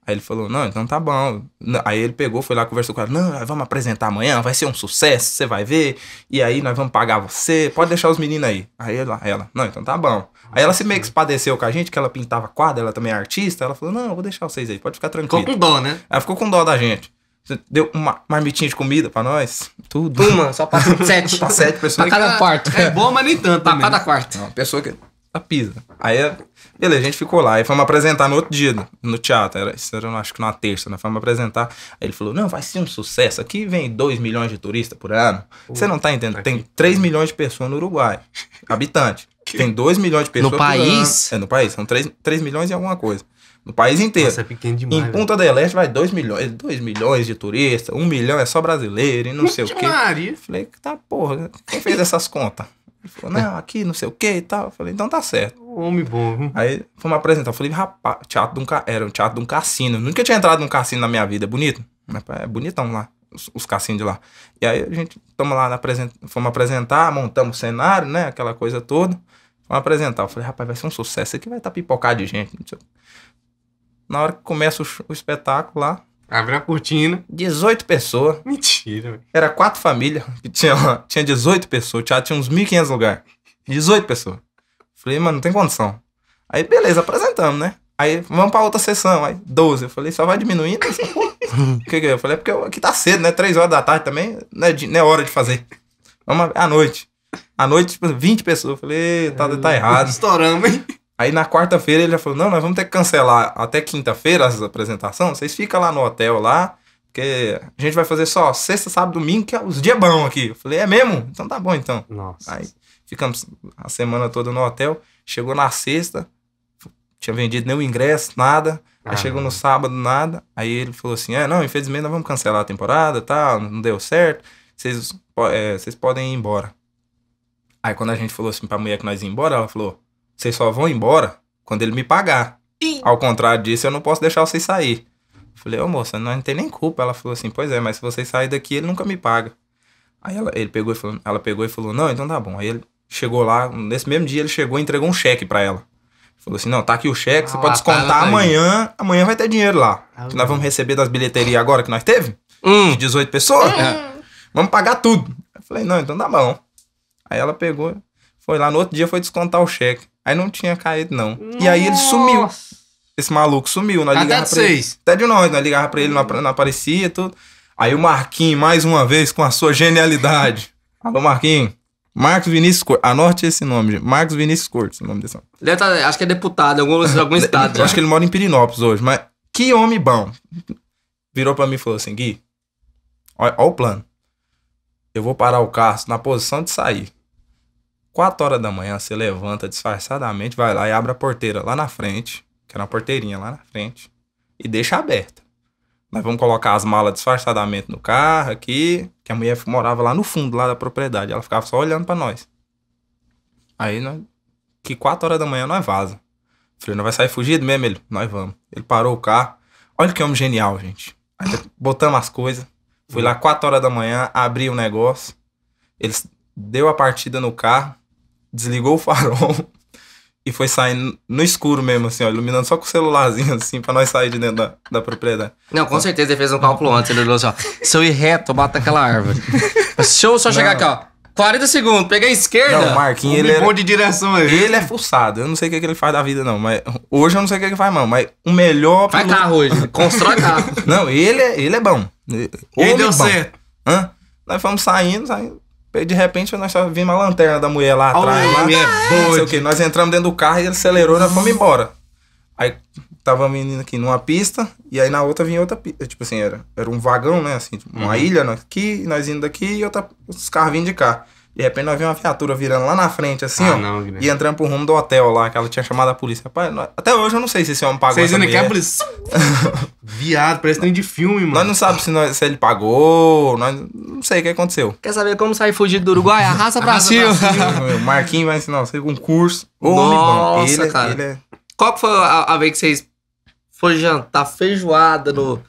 Aí ele falou, não, então tá bom. Aí ele pegou, foi lá, conversou com ela. Não, nós vamos apresentar amanhã, vai ser um sucesso, você vai ver. E aí nós vamos pagar você, pode deixar os meninos aí. Aí ela, ela não, então tá bom. Aí ela se meio que espadeceu com a gente, que ela pintava quadro, ela também é artista. Ela falou, não, eu vou deixar vocês aí, pode ficar tranquilo. Ficou com dó, né? Ela ficou com dó da gente. Você Deu uma marmitinha de comida pra nós, tudo. Uma, só pra sete. Pra sete pessoas. Pra cada quarto. É bom, mas nem tanto Pra cada quarto. Uma pessoa que a pisa. Aí, beleza, a gente ficou lá. Aí fomos apresentar no outro dia, no teatro. Era, isso era, acho que na terça, né? Fomos apresentar. Aí ele falou: Não, vai ser um sucesso. Aqui vem 2 milhões de turistas por ano. Você não tá entendendo? Tem 3 milhões de pessoas no Uruguai. Habitante. Tem 2 milhões de pessoas. No por país? ano. É, no país. São 3, 3 milhões e alguma coisa. No país inteiro. Nossa, é pequeno demais. Em Punta del Este vai 2 milhões, 2 milhões de turistas, 1 um milhão é só brasileiro e não sei o quê. Maria. Falei, tá porra, quem fez essas contas? Ele falou, não, aqui não sei o que e tal. Eu falei, então tá certo. Homem bom, viu? Aí fomos apresentar. Eu falei, rapaz, teatro de um ca... era um teatro de um cassino. Eu nunca tinha entrado num cassino na minha vida. É bonito. É bonitão lá, os, os cassinos de lá. E aí a gente, tamo lá, na apresen... fomos apresentar, montamos o cenário, né? Aquela coisa toda. Fomos apresentar. Eu falei, rapaz, vai ser um sucesso. Isso aqui vai estar pipocado de gente. Na hora que começa o, o espetáculo lá, Abre a cortina. 18 pessoas. Mentira, velho. Era quatro famílias que tinha. Tinha 18 pessoas. O teatro tinha uns 1.500 lugares. 18 pessoas. Falei, mano, não tem condição. Aí, beleza, apresentamos, né? Aí, vamos pra outra sessão. Aí, 12. Eu falei, só vai diminuindo essa porra. O que que é? Eu falei, é porque aqui tá cedo, né? 3 horas da tarde também. Não é, de- não é hora de fazer. Vamos à noite. À noite, tipo, 20 pessoas. Eu falei, tá, tá errado. Estouramos, hein? Aí na quarta-feira ele já falou: não, nós vamos ter que cancelar até quinta-feira as apresentações. Vocês ficam lá no hotel lá, porque a gente vai fazer só sexta, sábado, domingo, que é os dias bons aqui. Eu falei: é mesmo? Então tá bom então. Nossa. Aí ficamos a semana toda no hotel. Chegou na sexta, tinha vendido nem o ingresso, nada. Aí Ah. chegou no sábado, nada. Aí ele falou assim: É, não, infelizmente nós vamos cancelar a temporada e tal, não deu certo. Vocês é, vocês podem ir embora. Aí quando a gente falou assim pra mulher que nós ia embora, ela falou: Vocês só vão embora quando ele me pagar. Ao contrário disso, eu não posso deixar vocês sair. Falei, ô moça, nós não tem nem culpa. Ela falou assim, pois é, mas se vocês saírem daqui, ele nunca me paga. Aí ela, ele pegou e falou, ela pegou e falou, não, então tá bom. Aí ele chegou lá, nesse mesmo dia ele chegou e entregou um cheque pra ela. Falou assim, não, tá aqui o cheque, você Ah, pode lá, tá, descontar tá aí. amanhã, amanhã vai ter dinheiro lá. Ah, que nós vamos receber das bilheterias agora que nós teve, Hum. de 18 pessoas, É. vamos pagar tudo. Eu falei, não, então tá bom. Aí ela pegou, foi lá, no outro dia foi descontar o cheque. Aí não tinha caído, não. E aí ele sumiu. Esse maluco sumiu, nós Até ligava de pra ele. seis. Até de nós, nós ligava pra ele, não, apa- não aparecia tudo. Aí o Marquinhos, mais uma vez, com a sua genialidade. Alô, Marquinhos. Marcos Vinícius Cortes. Anote esse nome, gente. Marcos Vinícius Cortes, o nome desse homem. Deve tá- acho que é deputado em algum, algum estado. Eu já. acho que ele mora em Pirinópolis hoje, mas que homem bom. Virou pra mim e falou assim: Gui, olha, olha o plano. Eu vou parar o carro na posição de sair. 4 horas da manhã, você levanta disfarçadamente, vai lá e abre a porteira lá na frente, que era uma porteirinha lá na frente, e deixa aberta. Nós vamos colocar as malas disfarçadamente no carro aqui, que a mulher morava lá no fundo lá da propriedade. Ela ficava só olhando pra nós. Aí, nós, que 4 horas da manhã nós vaza. Falei, não vai sair fugido mesmo? Ele, nós vamos. Ele parou o carro. Olha que homem genial, gente. Aí botamos as coisas. Fui lá 4 horas da manhã, abri o negócio. Ele deu a partida no carro, desligou o farol e foi saindo no escuro mesmo, assim, ó, iluminando só com o celularzinho, assim, pra nós sair de dentro da, da propriedade. Não, com certeza ele fez um cálculo antes. Ele olhou assim, ó. Se eu ir reto, eu bato naquela árvore. Se eu só chegar aqui, ó. 40 segundos, peguei a esquerda. Não, o Marquinhos, Ele ele, era- bom de direção aí. ele é fuçado. Eu não sei o que, que ele faz da vida, não. Mas hoje eu não sei o que, que ele faz, não. Mas o melhor. Faz piloto- carro hoje. Constrói carro. Não, ele é, ele é bom. E Homem aí deu bom. certo. Hã? Nós fomos saindo, saindo. De repente, nós só vimos a lanterna da mulher lá Olha atrás. lá. mulher Não sei o quê. Nós entramos dentro do carro e ele acelerou e nós fomos embora. Aí tava a menina aqui numa pista e aí na outra vinha outra pista. Tipo assim, era, era um vagão, né? Assim, tipo, uma ilha nós aqui, nós indo daqui e outra, os carros vindo de cá. De repente nós vimos uma viatura virando lá na frente, assim, Ah, ó. não, Guilherme. E entrando pro rumo do hotel lá, que ela tinha chamado a polícia. Rapaz, nós- até hoje eu não sei se esse homem pagou Vocês ainda querem a polícia? Viado, parece trem de filme, mano. Nós não sabemos se, nós- se ele pagou, nós não sei o que aconteceu. Quer saber como sair fugido do Uruguai? Arrasta pra cima. Marquinhos vai ensinar você com um curso. Ô. Nossa, ele, é- cara. ele é. Qual que foi a, a vez que vocês foram jantar feijoada no...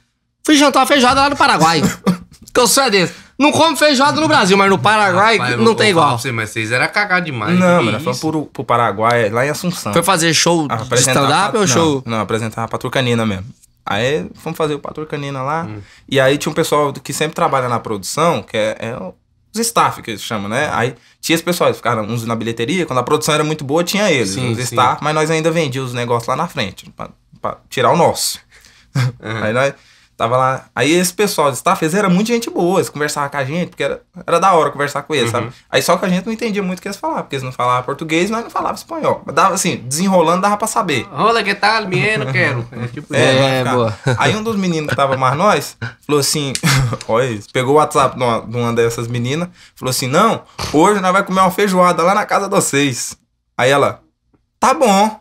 Fui jantar uma feijoada lá no Paraguai. que eu sou é desse. Não como feijoada no Brasil, mas no Paraguai Rapaz, não vou tem igual. pra Você, mas vocês eram cagados demais. Não, mas fomos pro, pro Paraguai, lá em Assunção. Foi fazer show de Apresentar a stand-up ou show? Não, apresentar a Patrulha Canina mesmo. Aí fomos fazer o Patrulha Canina lá. Hum. E aí tinha um pessoal que sempre trabalha na produção, que é, é os staff que eles chamam, né? Aí tinha esse pessoal, eles ficaram uns na bilheteria. Quando a produção era muito boa, tinha eles, Sim, os sim. staff, mas nós ainda vendíamos os negócios lá na frente, pra, pra tirar o nosso. Uhum. Aí nós tava lá. Aí esse pessoal de staff, eles eram muito gente boa, eles conversavam com a gente, porque era, era da hora conversar com eles, Uhum. sabe? Aí só que a gente não entendia muito o que eles falavam, porque eles não falavam português, nós não falávamos espanhol. Mas dava assim, desenrolando dava pra saber. Olha, que tal, menino, quero. É tipo É, ficar. boa. Aí um dos meninos que tava mais nós falou assim: olha isso, pegou o WhatsApp de uma, de uma dessas meninas, falou assim: não, hoje nós vai comer uma feijoada lá na casa de vocês. Aí ela, tá bom.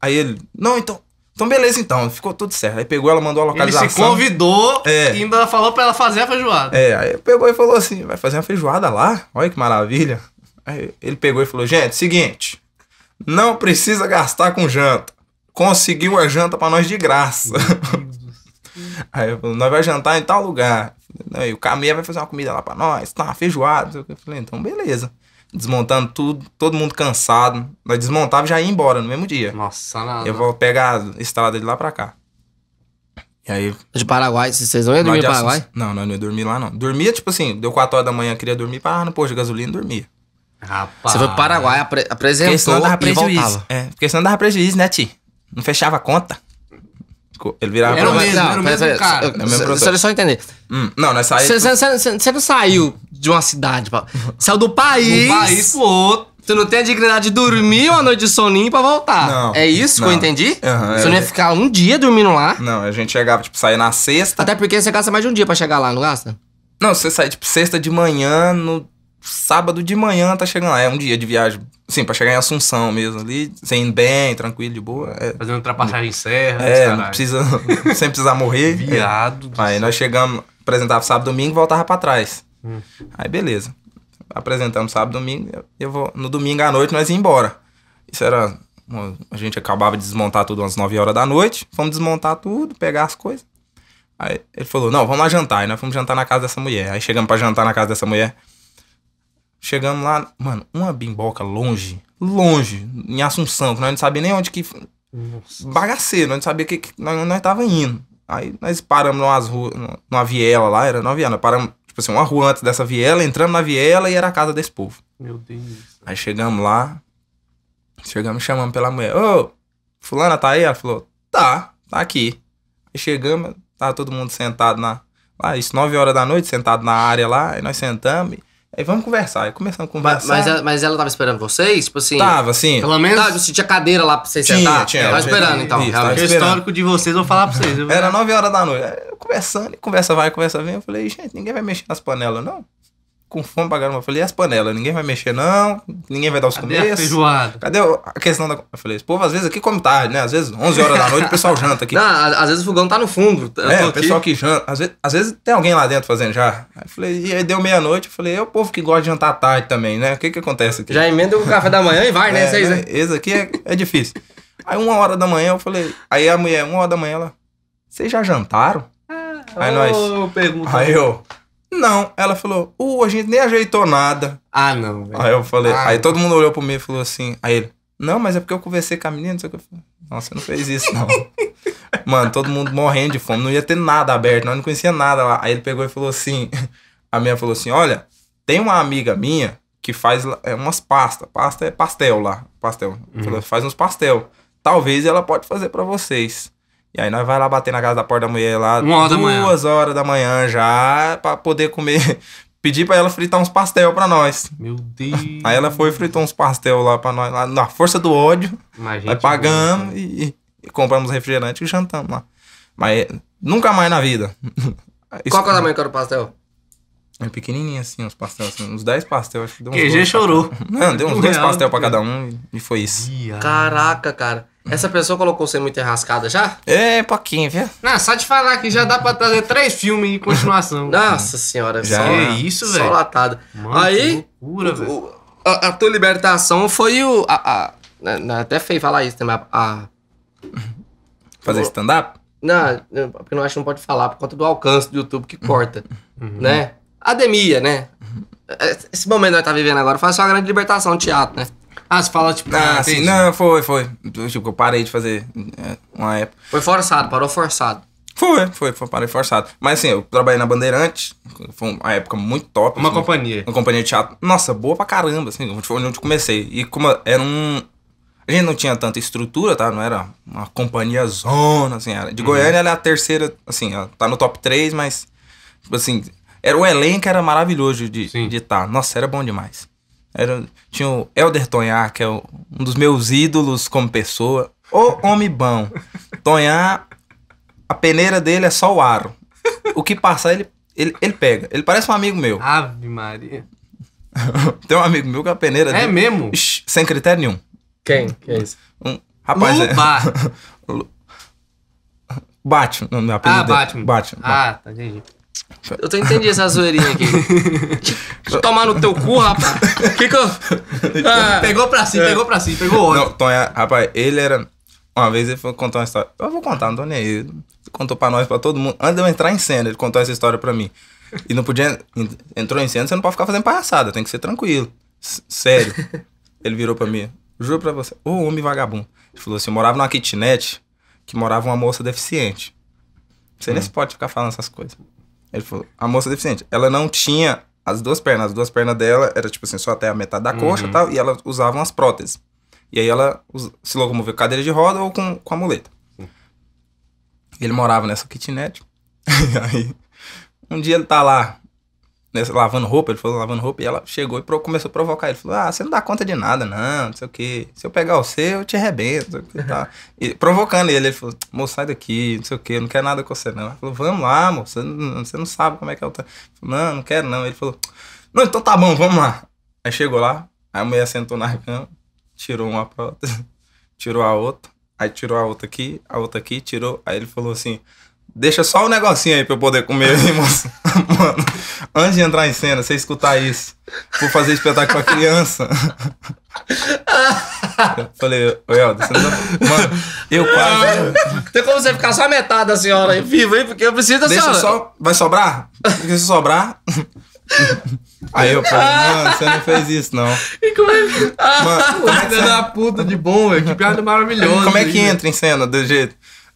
Aí ele, não, então, então beleza então, ficou tudo certo. Aí pegou ela, mandou a Ele localização. se convidou É. e ainda falou pra ela fazer a feijoada. É, aí pegou e falou assim: vai fazer uma feijoada lá? Olha que maravilha. Aí ele pegou e falou: gente, seguinte, não precisa gastar com janta. Conseguiu a janta pra nós de graça. Aí eu falei, nós vai jantar em tal lugar. Aí o Caminha vai fazer uma comida lá pra nós, tá, uma feijoada. Eu falei, então beleza. Desmontando tudo, todo mundo cansado. Nós desmontava e já ia embora no mesmo dia. Nossa, nada. Eu vou pegar a estrada de lá pra cá. E aí De Paraguai, vocês não iam dormir no de Paraguai? Não, nós não ia dormir lá, não. Dormia, tipo assim, deu 4 horas da manhã, queria dormir, parava no posto de gasolina e dormia. Rapaz. Você foi pro Paraguai, apre- apresentou e voltava. É, porque senão dava prejuízo, né, Ti? Não fechava a conta. Co- Ele virava Era o pra nós- mesmo, era o mesmo cara. É o mesmo só- produtor. Só só entender. Hum, não, nós saímos. Você não saiu de uma cidade, pá. saiu do país. Um país pro outro. Tu não tem a dignidade de dormir uma noite de soninho pra voltar. Não, É isso que não. eu entendi? Aham, você é. não ia ficar um dia dormindo lá. Não, a gente chegava, tipo, sair na sexta. Até porque você gasta mais de um dia pra chegar lá, não gasta? Não, você sai, tipo, sexta de manhã, no sábado de manhã tá chegando lá. É um dia de viagem, sim, pra chegar em Assunção mesmo ali, sem bem, tranquilo, de boa. É, Fazendo ultrapassagem em serra. é, não precisa, sem precisar morrer. Viado. do Aí céu. nós chegamos, apresentava sábado domingo e voltava pra trás. Hum. Aí beleza. Apresentamos sábado domingo, eu- vou, no domingo à noite nós ia embora. Isso era. A gente acabava de desmontar tudo umas 9 horas da noite. Fomos desmontar tudo, pegar as coisas. Aí ele falou: Não, vamos lá jantar. E nós fomos jantar na casa dessa mulher. Aí chegamos pra jantar na casa dessa mulher. Chegamos lá, mano, uma bimboca longe, longe, em Assunção, que nós não sabíamos nem onde que. Nossa. Bagaceiro, nós não sabíamos que, que nós, nós tava indo. Aí nós paramos numas ruas, numa viela lá, era numa viela. Nós paramos, tipo assim, uma rua antes dessa viela, entramos na viela e era a casa desse povo. Meu Deus. Aí chegamos lá, chegamos e chamamos pela mulher. Ô, fulana tá aí? Ela falou, tá, tá aqui. Aí chegamos, tava todo mundo sentado na... Lá, isso, 9 horas da noite, sentado na área lá, aí nós sentamos, e- aí vamos conversar. Aí começamos a Mas, conversar. mas, ela, mas ela tava esperando vocês? Tipo assim. Tava, assim, Pelo menos Tá, você tinha cadeira lá pra vocês Tinha, sentar? tinha. Tava esperando, então. Isso, realmente. tava o esperando. histórico de vocês, eu vou falar pra vocês. Era 9 horas da noite. Aí eu conversando, e conversa vai, conversa vem. Eu falei, gente, ninguém vai mexer nas panelas, não. Com fome pra caramba. Eu falei, e as panelas? Ninguém vai mexer, não. Ninguém vai dar os Cadê começos. feijoada? Cadê a questão da. Eu falei, esse povo às vezes aqui come tarde, né? Às vezes 11 horas da noite o pessoal janta aqui. Não, às vezes o fogão tá no fundo. É, o pessoal que janta. Às vezes, às vezes tem alguém lá dentro fazendo já. Aí eu falei, e aí deu meia-noite. Eu falei, é o povo que gosta de jantar tarde também, né? O que que acontece aqui? Já emenda o café da manhã e vai, né? É, Vocês, né? né? Esse aqui é, é difícil. Aí uma hora da manhã eu falei. Aí a mulher, uma hora da manhã, ela. Vocês já jantaram? Aí nós. Ô, pergunta. Aí eu. Não. Ela falou, uh, a gente nem ajeitou nada. Ah, não, velho. Aí eu falei. Ah. Aí todo mundo olhou pro mim e falou assim. Aí ele. Não, mas é porque eu conversei com a menina, não sei o que. Eu falei, Nossa, você não fez isso, não. Mano, todo mundo morrendo de fome. Não ia ter nada aberto, nós não conhecia nada lá. Aí ele pegou e falou assim. A minha falou assim: olha, tem uma amiga minha que faz é, umas pastas. Pasta é pastel lá. Pastel. Falou, faz uns pastel. Talvez ela pode fazer pra vocês. E aí nós vai lá bater na casa da porta da mulher lá. Hora da. Duas horas da manhã já, pra poder comer. Pedir pra ela fritar uns pastel pra nós. Meu Deus. Aí ela foi e fritou uns pastel lá pra nós, lá na força do ódio. Mas, Nós gente, pagamos e, e compramos refrigerante e jantamos lá. Mas nunca mais na vida. Qual que é o tamanho que era o pastel? É pequenininho assim, uns pastel, assim, uns 10 pastel, acho que deu uns QG chorou. Não, deu uns Um dois real, pastel pra cada um e- foi isso. Caraca, cara. Essa pessoa colocou você muito enrascada já? É, pouquinho, viu? Não, só te falar que já dá pra trazer três filmes em continuação. Nossa senhora, Já só, é isso, só velho. latado. Mano, Aí, que loucura, velho. o- a, a tua libertação foi o. A, a- né, né, até feio falar isso também. A, a- Fazer stand-up? não, não, porque não acho que não pode falar por conta do alcance do YouTube que corta. Uhum. Né? Ademia, né? Esse momento que nós tá vivendo agora foi só uma grande libertação de teatro, né? Ah, você fala, tipo, Ah, sim, entendi. não, foi, foi. Tipo, eu parei de fazer é, uma época. Foi forçado, parou forçado. Foi, foi, foi, parei forçado. Mas assim, eu trabalhei na Bandeirantes, foi uma época muito top. Uma assim, companhia. Uma companhia de teatro. Nossa, boa pra caramba, assim, foi onde eu comecei. E como era um. A gente não tinha tanta estrutura, tá? Não era uma companhia zona, assim. Era. De Goiânia ela é a terceira, assim, ela tá no top 3, mas, tipo assim, era o elenco era maravilhoso de Sim. de estar. Nossa, era bom demais. Era, tinha o Helder Tonhar, que é o- um dos meus ídolos como pessoa. O homem bom. Tonhar, a peneira dele é só o aro. O que passar, ele, ele, ele pega. Ele parece um amigo meu. Ave Maria. Tem um amigo meu que a peneira É dele. mesmo? Ixi, sem critério nenhum. Quem? Quem é isso? Um, rapaz, é. Luba. Batman, o meu apelido Ah. Batman. Batman. Ah, tá, entendi. Eu tô entendendo essa zoeirinha aqui. Deixa eu tomar no teu cu, rapaz. Que que eu. Ah, Pegou pra si, pegou pra si, pegou ódio. Não, Tonha, rapaz, ele era. Uma vez ele foi contar uma história. Eu vou contar, não tô nem aí. Ele contou pra nós, pra todo mundo. Antes de eu entrar em cena, ele contou essa história pra mim. E não podia. en- Entrou em cena, você não pode ficar fazendo palhaçada, tem que ser tranquilo. S- Sério. Ele virou pra mim. Juro pra você. Ô, homem vagabundo. Ele falou assim: eu morava numa kitnet que morava uma moça deficiente. Você nem se pode ficar falando essas coisas. Ele falou: a moça deficiente, ela não tinha as duas pernas. As duas pernas dela era tipo assim, só até a metade da coxa e tal. E ela usava umas próteses. E aí ela se locomoveu com cadeira de roda ou com, com a muleta. Ele morava nessa kitnet. aí, um dia ele tá lá, nessa, lavando roupa, ele falou lavando roupa, e ela chegou e pro- começou a provocar ele. Falou, ah, você não dá conta de nada, não, não sei o que. Se eu pegar o seu, eu te arrebento. quê, tá. E provocando ele, ele falou, moço, sai daqui, não sei o eu não quero nada com você, não. Ela falou, vamos lá, moço, você não, você não sabe como é que é o... tra-" Ele falou, não, não quero não. Ele falou, Não, então tá bom, vamos lá. Aí chegou lá, aí a mulher sentou na cama, tirou uma outra, tirou a outra, aí tirou a outra aqui, a outra aqui, tirou. Aí ele falou assim: Deixa só o negocinho aí pra eu poder comer aí, moço. Mano, antes de entrar em cena, você escutar isso, vou fazer espetáculo pra criança. Eu falei, ô Helder, você não tá... Mano, eu quase. Tem como você ficar só a metade da senhora aí viva, hein? Porque eu preciso da Deixa senhora. só. Vai sobrar? Porque se sobrar. Aí eu falei, mano, você não fez isso, não. E como é que. Mano, como é que, da puta de bom, velho. Que piada maravilhosa. como é que entra em cena do jeito?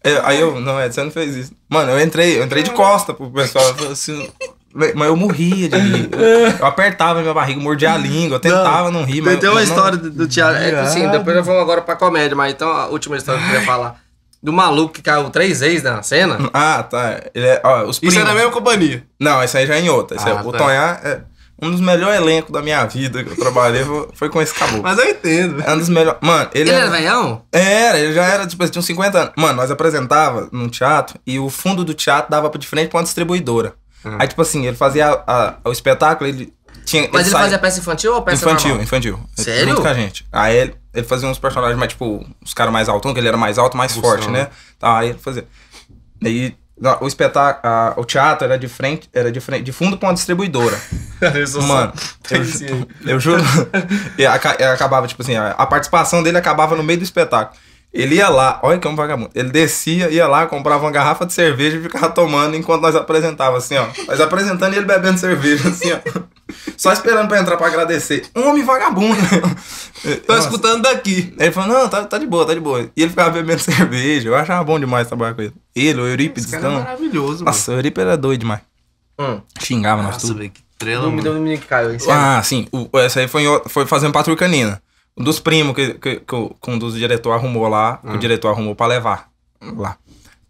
Eu- aí eu, não, Ed, você não fez isso. Mano, eu entrei, eu entrei de costa pro pessoal. assim, mas eu morria de rir. Eu, eu apertava minha barriga, mordia a língua, eu tentava não, rir, mas. Tem, uma eu não- história do, teatro. É, assim, depois nós vamos agora pra comédia, mas então a última história que eu queria falar. Do maluco que caiu três vezes na cena. Ah, tá. Ele é, ó, os Isso é primos. da mesma companhia. Não, esse aí já é em outra. Esse Ah, é, o tá. Tonhar é um dos melhores elencos da minha vida que eu trabalhei, foi- com esse caboclo. Mas eu entendo. É um dos melhores. Mano, ele, Ele era. era velhão? Era, ele já era, tipo, ele tinha uns 50 anos. Mano, nós apresentava num teatro e o fundo do teatro dava de frente pra uma distribuidora. Hum. Aí, tipo assim, ele fazia a- a- o espetáculo, ele tinha. Mas ele saía- fazia peça infantil ou peça Infantil, normal? infantil. Sério? Junto com a gente. Aí ele, ele fazia uns personagens mais, tipo, os caras mais altos, que ele era mais alto, mais Bução. forte, né? Tá, aí ele fazia. Aí o espetáculo, o teatro era de frente, era de frente, de fundo pra uma distribuidora. Mano, eu, ju- eu juro. e aca- acabava, tipo assim, a, a participação dele acabava no meio do espetáculo. Ele ia lá, olha que é um vagabundo. Ele descia, ia lá, comprava uma garrafa de cerveja e ficava tomando enquanto nós apresentava, assim, ó. Nós apresentando e ele bebendo cerveja, assim, ó. Só esperando pra entrar pra agradecer. Um homem vagabundo. Tô Nossa. escutando daqui. Ele falou, não, tá, tá de boa, tá de boa. E ele ficava bebendo cerveja. Eu achava bom demais trabalhar com ele. Ele, o Eurípides, Esse cara é então. maravilhoso, Nossa, o Eurípides era doido demais. Hum. Xingava mano. nós Nossa, tudo. velho, que mano. do menino que caiu. Ah, sim. O, essa aí foi, foi fazendo patrulha canina. Um dos primos que, que, que, um dos diretor arrumou lá, que o diretor arrumou pra levar lá.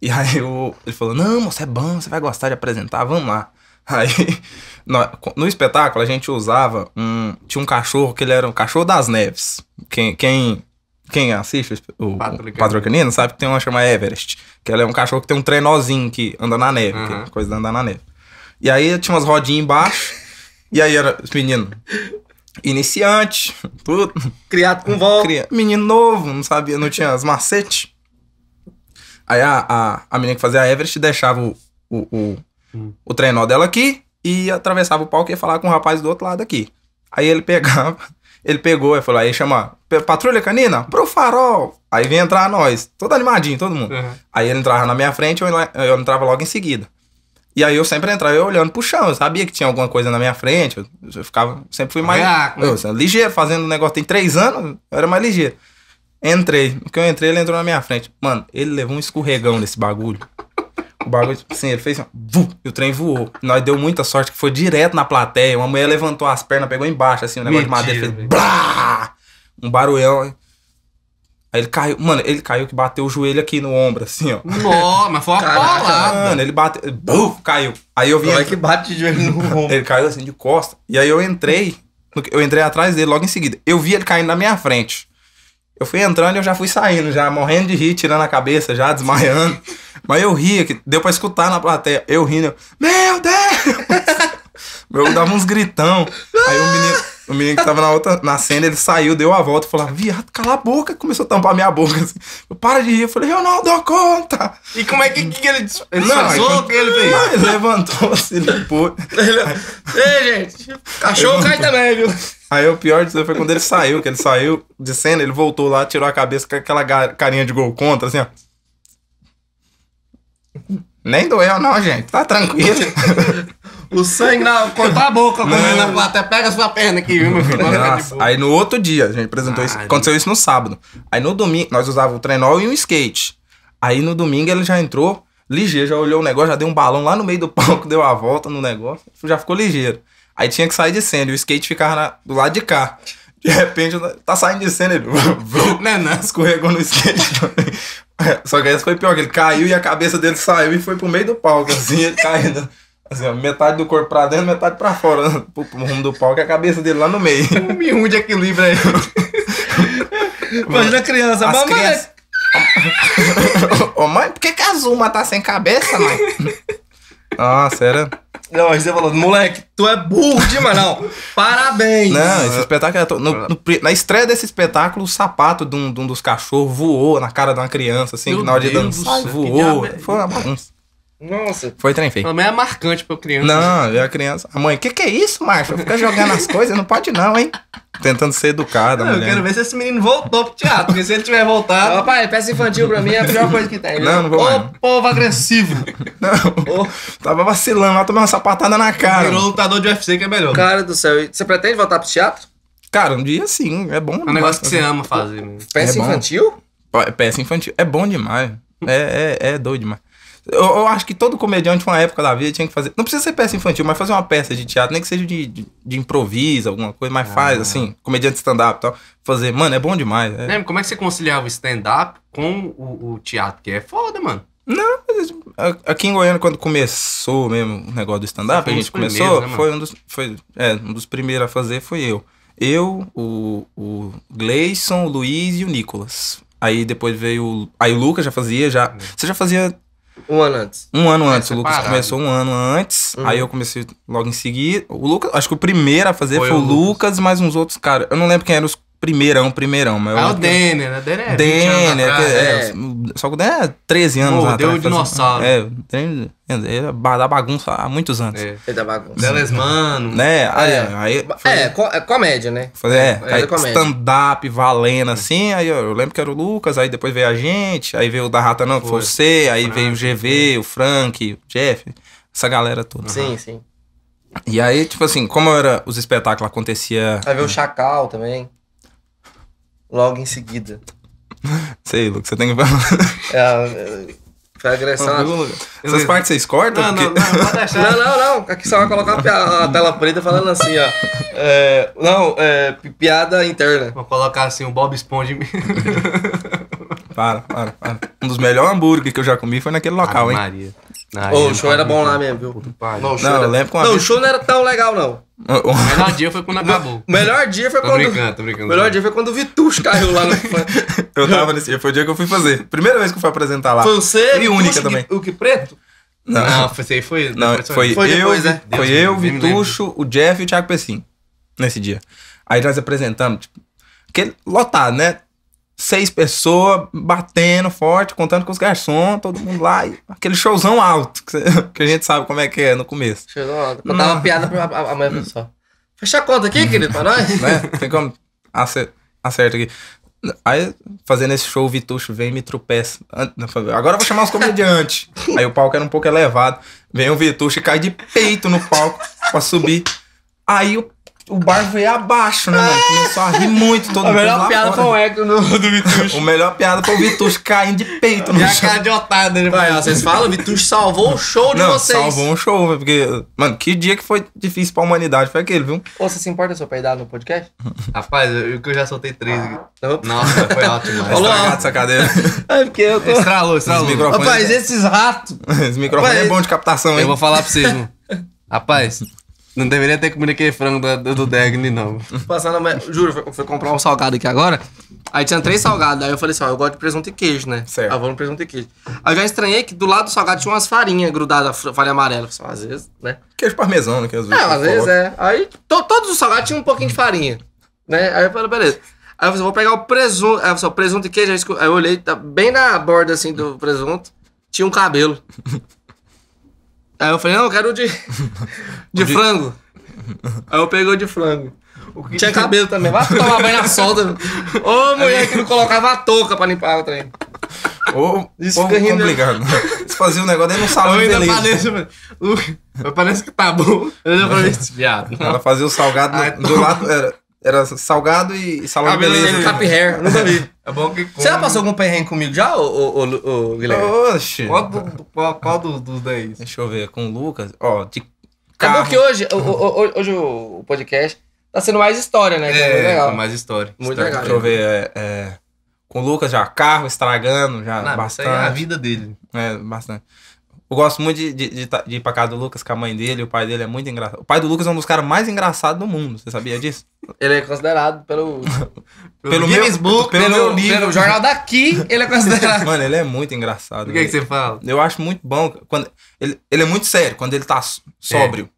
E aí o, ele falou: Não, moço, é bom, você vai gostar de apresentar, vamos lá. Aí, no, no espetáculo, a gente usava um. Tinha um cachorro que ele era um cachorro das neves. Quem, quem, quem assiste o, espe- o Patrulha o Patrulha Canina sabe que tem uma chamada Everest. Que ela é um cachorro que tem um trenózinho que anda na neve, que é Uhum. coisa de andar na neve. E aí tinha umas rodinhas embaixo. E aí era os meninos iniciante, tudo. Criado com vó. Menino novo, não sabia, não tinha as macetes. Aí a, a, a menina que fazia a Everest deixava o, o, o, Hum. o trenó dela aqui e atravessava o palco e ia falar com o rapaz do outro lado aqui. Aí ele pegava, ele pegou e falou, aí chama, "P- patrulha canina, pro farol. Aí vem entrar nós, todo animadinho, todo mundo. Uhum. Aí ele entrava na minha frente, eu, eu entrava logo em seguida. E aí eu sempre entrava eu olhando pro chão, eu sabia que tinha alguma coisa na minha frente, eu, eu ficava, sempre fui mais Reaco, né? eu, assim, ligeiro, fazendo um negócio tem três anos, eu era mais ligeiro. Entrei, no que eu entrei, ele entrou na minha frente. Mano, ele levou um escorregão nesse bagulho. O bagulho, assim, ele fez assim, e o trem voou. Nós deu muita sorte que foi direto na plateia. Uma mulher levantou as pernas, pegou embaixo, assim, o negócio Mentira, de madeira, fez blá! Um barulhão. Aí ele caiu, mano, ele caiu que bateu o joelho aqui no ombro, assim, ó. Nossa, mas foi uma Caraca. Mano, ele bateu, buf, caiu. Aí eu vim Como é que bate de joelho no ombro? ele caiu assim de costa. E aí eu entrei. Eu entrei atrás dele logo em seguida. Eu vi ele caindo na minha frente. Eu fui entrando e eu já fui saindo, já morrendo de rir, tirando a cabeça, já desmaiando. Mas eu ria, que deu pra escutar na plateia. Eu rindo, eu, meu Deus! Eu dava uns gritão. Aí o menino, o menino que tava na outra, na cena, ele saiu, deu a volta e falou: viado, cala a boca. Começou a tampar minha boca assim. Eu, para de rir. Eu falei, eu não dou conta. E como é que, que, ele, ele Não, que ele fez? Não, ele levantou, se limpou. Ei, gente. Cachorro cai também, viu? Aí o pior disso foi quando ele saiu, que ele saiu de cena, ele voltou lá, tirou a cabeça com aquela carinha de gol contra, assim, ó. Nem doeu, não, gente. Tá tranquilo. O sangue na. Cortar a boca, comendo na plateia. Pega a sua perna aqui, viu, meu filho? Nossa. Aí no outro dia, a gente apresentou isso. Ah, Aconteceu isso no sábado. Aí no domingo, nós usávamos o trenó e um skate. Aí no domingo ele já entrou ligeiro, já olhou o negócio, já deu um balão lá no meio do palco, deu a volta no negócio, já ficou ligeiro. Aí tinha que sair de cena e o skate ficava na- do lado de cá. De repente, tá saindo de cena, ele Né, não. escorregou no skate Só que esse foi pior, que ele caiu e a cabeça dele saiu e foi pro meio do palco, assim, ele caindo. Assim, ó, metade do corpo pra dentro, metade pra fora, né, pro, pro rumo do palco e a cabeça dele lá no meio. Um miúdo de equilíbrio aí. Imagina a criança. Mamãe. crianças. Ô mãe, por que, que a Zuma tá sem cabeça, mãe? Nossa, era. Não, aí você falou, moleque, tu é burro demais, não. Parabéns. Não, esse espetáculo era. to- no- no na estreia desse espetáculo, o sapato de um, de um dos cachorros voou na cara de uma criança, assim, Meu que na hora de Deus dançar, voou. é Foi uma bagunça. Nossa. Foi trem feio. Menos é marcante pra criança. Não, e a criança. A mãe, que que é isso, Marcha? Fica jogando as coisas, não pode não, hein? Tentando ser educada, a Eu mulher. quero ver se esse menino voltou pro teatro, porque se ele tiver voltado. pai, peça infantil pra mim é a pior coisa que tem. viu? Não, não vou mais. Ô, povo agressivo. Não, Ô, tava vacilando lá, tomei uma sapatada na cara. Virou lutador de UFC que é melhor. cara do céu. E Você pretende voltar pro teatro? Cara, um dia sim, é bom. É um negócio que você ama fazer. mano. Peça É infantil? É peça infantil. É bom demais. É, é, é doido demais. Eu, eu acho que todo comediante, uma época da vida, tinha que fazer. Não precisa ser peça infantil, mas fazer uma peça de teatro, nem que seja de, de, de improviso, alguma coisa, mas faz, assim, comediante stand-up e tal. Fazer, mano, é bom demais. É. Lembra como é que você conciliava o stand-up com o, o teatro? Que é foda, mano. A- Aqui em Goiânia, quando começou mesmo o negócio do stand-up, a gente começou, né, foi um dos. Foi, é, um dos primeiros a fazer foi eu. Eu, o, o Gleison, o Luiz e o Nicolas. Aí depois veio. Aí o Lucas já fazia, já. Você já fazia Um ano antes. Um ano antes, o separado. Lucas começou um ano antes, Uhum. aí eu comecei logo em seguida. O Lucas, acho que o primeiro a fazer Foi foi, o o Lucas, mais uns outros caras. Eu não lembro quem eram os primeirão, primeirão, mas Ah, o que- Denner, né? Denner é 20 anos Denner, atrás, que- é, é. só que o Denner é 13 anos Pô, atrás. deu o dinossauro. É, o Denner é da bagunça há muitos anos. É. Ele da bagunça. Deles, mano. Né? Aí, É. aí foi- É, co- é comédia, né? Fazer, é, é aí comédia. stand-up valendo assim, aí eu, eu lembro que era o Lucas, aí depois veio a gente, aí veio o da Rata não, que foi Foi. você, aí Frank, veio o GV, o Frank, o Jeff, essa galera toda. Sim, sim. E aí, tipo assim, como era, os espetáculos acontecia, Vai ver o Chacal também. Logo em seguida. sei, Lucas, você tem que É, é, foi agressão. Essas partes vocês cortam? Não, não, Porque- não, pode deixar. Não, não, não. Aqui só vai colocar a, tela preta falando assim, ó. É, não, é pi- piada interna. Vou colocar assim o Bob Esponja em mim. Para, para, para. Um dos melhores hambúrguer que eu já comi foi naquele local, Ave hein? Maria. Ô, o show era bom lá mesmo, viu? Puta. Não, o show Não, eu era... lembro não o vez- show não era tão legal, não. O melhor dia foi quando acabou. O melhor dia foi Tô quando. brincando, tô brincando. O melhor dia foi quando o Vitucho caiu lá no. Eu tava nesse dia, foi o dia que eu fui fazer. Primeira vez que eu fui apresentar lá. Foi você, E única Vitucho, também. O que preto? Não, Não, foi, isso aí foi. Não, depois foi, Foi eu, depois, né? foi Deus eu, livre, Vitucho, o Jeff e o Thiago Pessim. Nesse dia. Aí nós apresentamos, tipo, aquele lotado, né? Seis pessoas batendo forte, contando com os garçons, todo mundo lá. e aquele showzão alto, que, que a gente sabe como é que é no começo. Chegou, contava piada pra a, a mãe da pessoa. Fecha a conta aqui, querido, pra nós. Né? Tem como. acer- Acerta aqui. Aí, fazendo esse show, o Vitucho vem e me tropeça. Agora eu vou chamar os comediantes. Aí o palco era um pouco elevado. Vem o Vitucho e cai de peito no palco pra subir. Aí o, o bar veio abaixo, né, mano? Começou a rir muito todo A mundo. melhor lá piada fora. foi o Hector no, do Vitucho. O melhor piada foi o Vitucho caindo de peito no Já chão. cara de otário, né? Vai, ó, vocês falam, o Vitucho salvou o show de Não, vocês. salvou um show, velho, porque, mano, que dia que foi difícil pra humanidade foi aquele, viu? Ô, você se importa se eu peidar no podcast? Rapaz, eu, eu já soltei três aqui. Não. Nossa, foi alto demais. Falou, Estragado essa cadeira. É porque eu tô... Estralou, estralou. Esse microfone- Rapaz, esses ratos. Esse microfone Rapaz, é bom de captação, hein? Eu vou falar pra vocês, mano. Rapaz, não deveria ter comido aquele frango do, do, do Degni, não. Passando, a... juro, fui, fui comprar um salgado aqui agora. Aí tinha três salgados. Aí eu falei assim: ó, eu gosto de presunto e queijo, né? Certo. Ah, vou no presunto e queijo. Aí eu já estranhei que do lado do salgado tinha umas farinhas grudadas, farinha amarela. Só às vezes, né? Queijo parmesão, né? Que às É, vezes, às vezes é. Aí to- todos os salgados tinham um pouquinho de farinha. Né? Aí eu falei, beleza. Aí eu falei, vou pegar o presunto. Aí eu falei, presunto e queijo. Aí aí eu olhei, tá bem na borda assim do presunto, tinha um cabelo. Aí eu falei, não, eu quero o de. de frango. Aí eu peguei o de frango. Tinha cabelo também. Vai tomar banho na solda. Ô, mulher que não colocava a touca pra limpar o trem. Ou, Isso fica rindo. complicado. Você fazia um negócio aí salão de ainda beleza. Uh, Parece que tá bom. Eu já falei esse viado. Ela fazia o salgado no- Ai, do lado. Era, era salgado e salão de Cabelo beleza. dele, Cap hair, nunca vi. É bom que Você já passou algum perrengue comigo já, ô, ô, ô, ô, Guilherme? Oxe. Qual, do, qual, qual dos, dos 10? Deixa eu ver, com o Lucas. Ó, de Acabou carro. que hoje, o- o- hoje o podcast tá sendo mais história, né? É, legal. mais história. Muito História. legal. Deixa eu ver. É, é, com o Lucas já, carro estragando, já Não, isso bastante. aí é a vida dele. É, bastante. Eu gosto muito de, de, de, tá- de ir pra casa do Lucas com a mãe dele, o pai dele é muito engraçado. O pai do Lucas é um dos caras mais engraçados do mundo, você sabia disso? Ele é considerado pelo. Pelo Guinness meu- Book, pelo meu livro. pelo jornal daqui, ele é considerado. Mano, ele é muito engraçado. O que, que você fala? Eu acho muito bom. Quando, ele, ele é muito sério quando ele tá sóbrio.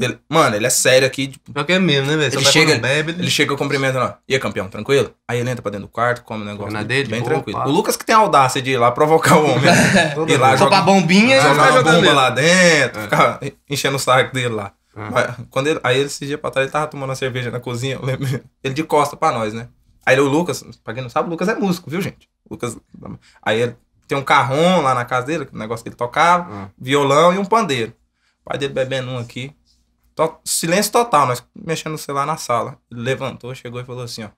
Ele- mano, ele é sério aqui. tipo, Pior que é mesmo, né, velho? Ele Só chega- não bebe, Ele chega cumprimentando lá. E aí, campeão, tranquilo? Aí ele entra pra dentro do quarto, come um negócio Na dele, bem boa, tranquilo. pá. O Lucas que tem a audácia de ir lá provocar o homem. né? Ir lá. Só pra jogar, bombinha e jogar uma bomba ele. lá dentro, ficar enchendo o saco dele lá. Ah. Mas quando ele, aí ele, esse dia pra trás, ele tava tomando uma cerveja na cozinha, eu lembro, ele de costa pra nós, né? Aí ele, o Lucas, pra quem não sabe, o Lucas é músico, viu, gente? O Lucas, aí ele tem um carrom lá na casa dele, que é um negócio que ele tocava, Ah. violão e um pandeiro. O pai dele bebendo um aqui. To- silêncio total, nós mexendo no celular na sala. Ele levantou, chegou e falou assim, ó.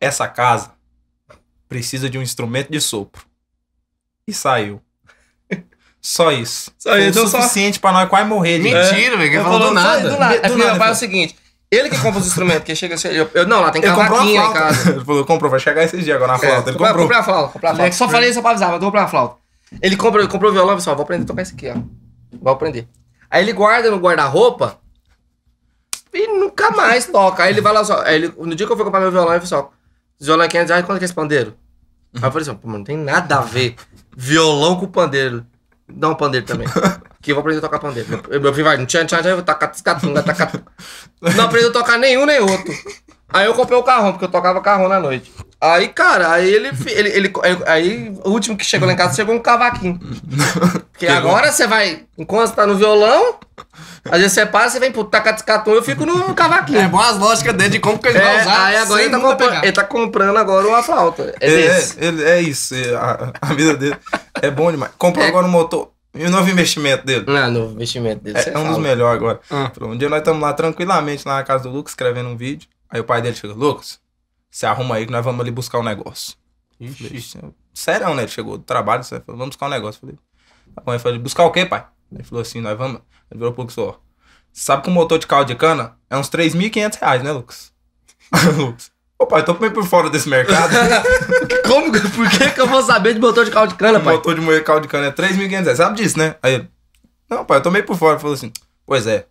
Essa casa precisa de um instrumento de sopro. E saiu. Só isso. Só Foi isso, o então só- suficiente pra nós quase morrer. de- Mentira, velho. Ele falou do falou, "Só nada. Do nada. Do É porque nada, meu pai é falou. o seguinte: ele que compra os instrumentos, que chega assim, eu, eu- não, lá tem Ele cavaquinha em casa. Ele falou, comprou, vai chegar esses dias agora na É, flauta. Ele comprei- comprou. Comprei a flauta, comprei a flauta. Só falei isso pra avisar, mas eu comprei a flauta. Ele comprou, ele comprou o violão e falou, vou aprender a tocar esse aqui, ó. Vou aprender. Aí ele guarda no guarda-roupa e nunca mais toca. Aí ele vai lá só. Aí ele, no dia que eu fui comprar meu violão, ele falou assim, ó, violão é 500 reais, quanto é esse pandeiro? Aí eu falei assim, pô, não tem nada a ver violão com pandeiro. Dá um pandeiro também. Que eu vou aprender a tocar pandeiro. Meu, meu filho vai, tchan, tchan, tchan, eu vou tacar, tascatunga, tacar. Não aprendi a tocar nenhum nem outro. Aí eu comprei o carrão, porque eu tocava carrão na noite. Aí, cara, aí ele, ele, ele, aí, o último que chegou lá em casa chegou um cavaquinho. Porque agora você vai, enquanto você tá no violão, às vezes você para, você vem pro tacatiscatum, eu fico no cavaquinho. É bom as lógicas dele de como que ele vai É, usar. aí agora ele tá, ele tá comprando agora uma flauta. É, É, desse. ele, é isso. é, A, a vida dele é bom demais. Comprou É. agora um motor. E o novo investimento dele. Não, no investimento dele. É, é um dos melhores agora. Ah. Um dia nós estamos lá tranquilamente, lá na casa do Lucas, escrevendo um vídeo. Aí o pai dele chega, Lucas, você arruma aí que nós vamos ali buscar um negócio. Falei, Ixi. Sério, né? Ele chegou do trabalho, você falou, vamos buscar um negócio. Falei, tá bom. Ele falou, buscar o quê, pai? Ele falou assim, nós vamos. Ele virou pro Lucas, ó. Sabe que um motor de caldo de cana é uns 3.500 reais, né, Lucas? O Lucas, ô pai, tô meio por fora desse mercado. Como, por que, que eu vou saber de motor de caldo de cana, O pai? motor de moer caldo de cana é 3.500 reais. Sabe disso, né? Aí ele, não, pai, eu tô meio por fora. Ele falou assim, pois é,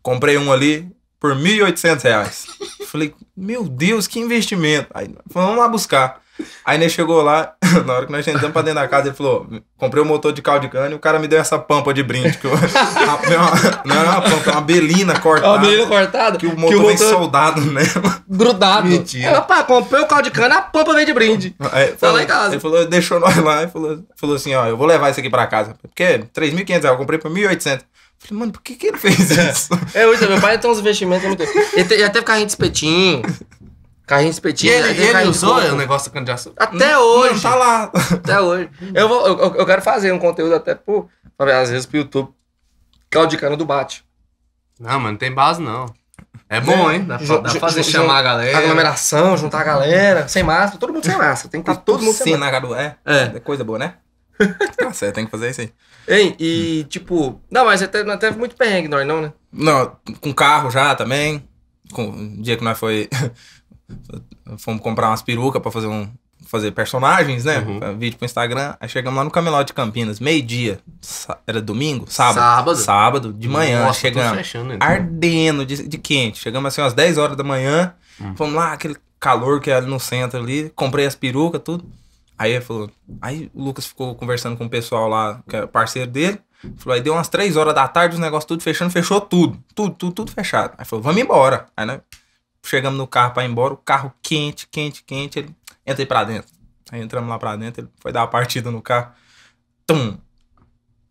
comprei um ali por 1.800 reais. Falei, meu Deus, que investimento. Aí, vamos lá buscar. Aí ele chegou lá, na hora que nós entramos pra dentro da casa, ele falou, comprei um motor de caldo de cana e o cara me deu essa pampa de brinde. Que eu, não era uma pampa, é uma belina Ó, cortada. o menino cortado. Que o motor vem soldado nela. grudado. Mentira. Rapaz, comprei o caldo de cana, a pampa veio de brinde. Aí, Tá falou- lá em casa. Ele falou, deixou nós lá e falou, falou assim, ó, eu vou levar isso aqui pra casa. Porque 3.500 reais, eu comprei por 1.800. Falei, mano, por que que ele fez isso? É, hoje, meu pai tem uns investimentos muito. Ele, te, ele teve carrinho de espetinho. Carrinho de E espetinho. ele, e ele carrinho de usou o negócio de açúcar? Até Não, hoje. tá lá. Até hoje. Eu, vou, eu, eu- quero fazer um conteúdo até pro, às vezes pro YouTube. De cana do bate. Não, mano, não tem base, não. É bom, hein? Dá dá pra fazer chamar a galera. Aglomeração, juntar a galera. Sem máscara. Todo mundo sem máscara. Tem que estar todo mundo sem Sim, máscara. na cara É, É. é coisa boa, né? Tá certo, tem que fazer isso aí. Hein? E, tipo... Não, mas teve, não teve muito perrengue, nós não, né? Não, com carro já também. Com o dia que nós foi. fomos comprar umas perucas pra fazer um. Fazer personagens, né? Uhum. Vídeo pro Instagram. Aí chegamos lá no Camelot de Campinas, meio-dia. Era domingo? Sábado. Sábado. Sábado, de manhã. Nossa, tô chegamos. fechando, então. ardendo de, de quente. Chegamos assim umas 10 horas da manhã. Hum. Fomos lá, aquele calor que é ali no centro ali. Comprei as perucas, tudo. Aí ele falou. Aí o Lucas ficou conversando com o pessoal lá, que é parceiro dele. Falou, aí deu umas 3 horas da tarde, os negócios tudo fechando, fechou tudo. Tudo, tudo, tudo fechado. Aí falou, vamos embora. Aí nós chegamos no carro pra ir embora, o carro quente, quente, quente. Ele entra aí pra dentro. Aí entramos lá pra dentro, ele foi dar uma partida no carro. Tum!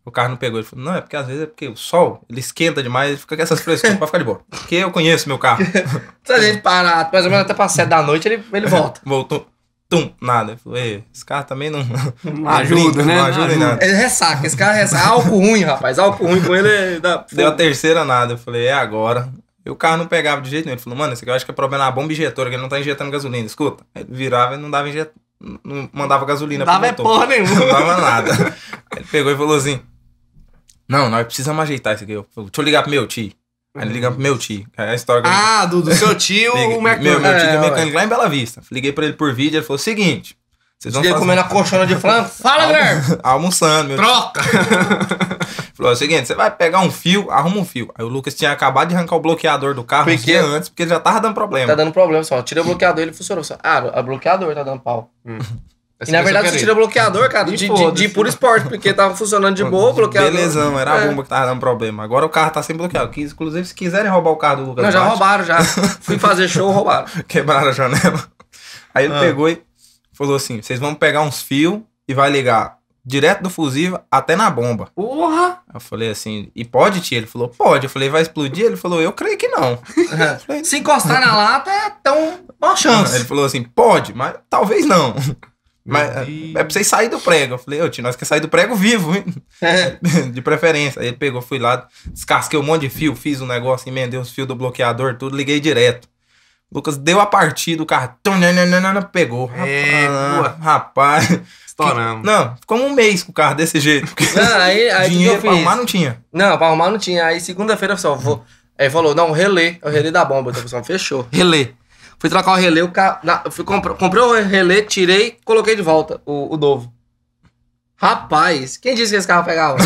O carro não pegou. Ele falou, não, é porque às vezes é porque o sol, ele esquenta demais, ele fica com essas frescuras pra ficar de boa. Porque eu conheço meu carro. Se a gente parar mais ou menos até pra 7 da noite, ele, ele volta. Voltou. Tum, nada. Ele falou, "Ei, esse carro também não, Não ajuda, né? Não ajuda em nada. Ele ressaca, esse cara ressaca. Álcool ruim, rapaz. Álcool ruim com ele é- dá. Deu a terceira nada. Eu falei, é agora. E o carro não pegava de jeito nenhum. Ele falou, mano, esse aqui eu acho que é problema na bomba injetora, que ele não tá injetando gasolina. Escuta. Ele virava e não dava injet... não mandava gasolina Não dava é pro motor. porra nenhuma. Não dava nada. Aí ele pegou e falou assim: Não, nós precisamos ajeitar isso aqui. Eu falei, Deixa eu ligar pro meu tio. Aí ele liga pro meu tio. Aí a história que Ah, do, do seu tio, Liga- o meu, meu tio É, é mecânico lá em Bela Vista. Liguei pra ele por vídeo, ele falou: seguinte, Vocês vão Ele fazer... comendo a colchona de frango. Fala, Guilherme! almoçando, meu. Troca! Falou: é o seguinte, você vai pegar um fio, arruma um fio. Aí o Lucas tinha acabado de arrancar o bloqueador do carro uns Porque- dias antes, porque ele já tava dando problema. Tá dando problema, só. Tira o bloqueador, ele funcionou. Só. Ah, o bloqueador tá dando pau. E Essa na pessoa verdade você tira o bloqueador, cara, E de, de, de puro esporte, porque tava funcionando de boa o bloqueador. Belezão, era É. a bomba que tava dando problema. Agora o carro tá sem bloqueado. Que, inclusive, se quiserem roubar o carro do Lucas Não, já Bate, roubaram, já. Fui fazer show, roubaram. quebraram a janela. Aí Ah. ele pegou e falou assim: vocês vão pegar uns fios e vai ligar direto do fusível até na bomba. Porra! Eu falei assim, e pode, tia? Ele falou, pode. Eu falei, vai explodir? Ele falou, eu creio que não. Se encostar na lata, é tão uma chance. Ele falou assim, pode, mas talvez não. Mas é, Deus. é pra vocês saírem do prego. Eu falei, ô tio, nós queremos sair do prego vivo, hein? É. de preferência. Aí ele pegou, fui lá, descasquei um monte de fio, fiz um negócio, emendei os fios do bloqueador, tudo, liguei direto. Lucas deu a partida, do carro pegou. É, rapaz, rapaz. Estouramos. Não, ficou um mês com o carro desse jeito. Não, aí, aí o dinheiro eu pra arrumar não tinha. Não, pra arrumar não tinha. Aí segunda-feira, pessoal, vou. Aí falou, não, relé. É o relé da bomba. Então, pessoal, fechou. Relé. Fui trocar o relé, o carro. na- eu fui comprar, comprei o relé, tirei, coloquei de volta o, o novo. Rapaz, quem disse que esse carro pegava?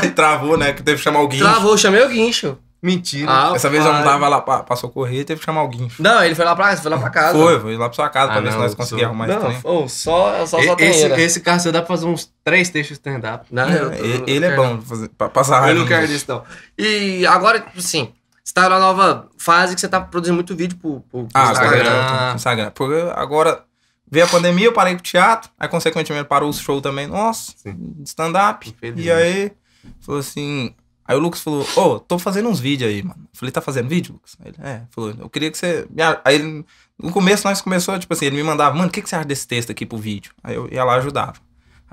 Aí travou, né? Que teve que chamar o guincho. Travou, chamei o guincho. Mentira. Ah, Essa vez eu não tava lá pra, pra socorrer, teve que chamar o guincho. Não, ele foi lá pra, foi lá pra casa. Foi, foi lá pra sua casa Ah, pra ver se não, nós eu conseguíamos arrumar esse Não, trem. oh, só, só, só esse, tem esse carro você dá pra fazer uns três textos stand-up. Não, É, eu- ele, eu- ele eu é bom pra fazer, pra passar Eu raiva. não quero disso, não. E agora, tipo assim, você tá na nova fase que você tá produzindo muito vídeo pro, pro, pro Ah, Instagram. Instagram. Instagram. Porque agora veio a pandemia, eu parei com o teatro, aí consequentemente parou o show também. Nossa, stand-up. E aí, falou assim. Aí o Lucas falou, ô, tô fazendo uns vídeos aí, mano. Eu falei, tá fazendo vídeo, Lucas? Aí ele, é, falou, eu queria que você. Aí ele, no começo nós começou, tipo assim, ele me mandava, mano, o que, que você acha desse texto aqui pro vídeo? Aí eu ia lá e ajudava.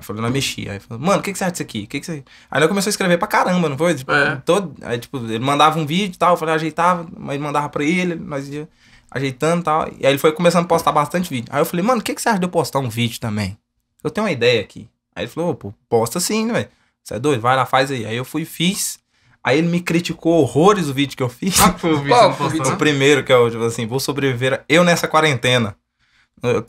Falou, nós mexia. Aí falou, mano, o que, que você acha disso aqui? O que, que você. Aí nós começou a escrever pra caramba, não foi? Tipo, É. todo, aí, tipo, ele mandava um vídeo e tal, eu falei, ajeitava, mas ele mandava pra ele, nós ia ajeitando e tal. E aí ele foi começando a postar bastante vídeo. Aí eu falei, mano, o que, que você acha de eu postar um vídeo também? Eu tenho uma ideia aqui. Aí ele falou, pô, posta sim, né, velho? Você é doido? Vai lá, faz aí. Aí eu fui fiz. Aí ele me criticou horrores o vídeo que eu fiz. Que foi o vídeo Qual o vídeo? O primeiro, que é o, tipo assim, vou sobreviver eu nessa quarentena.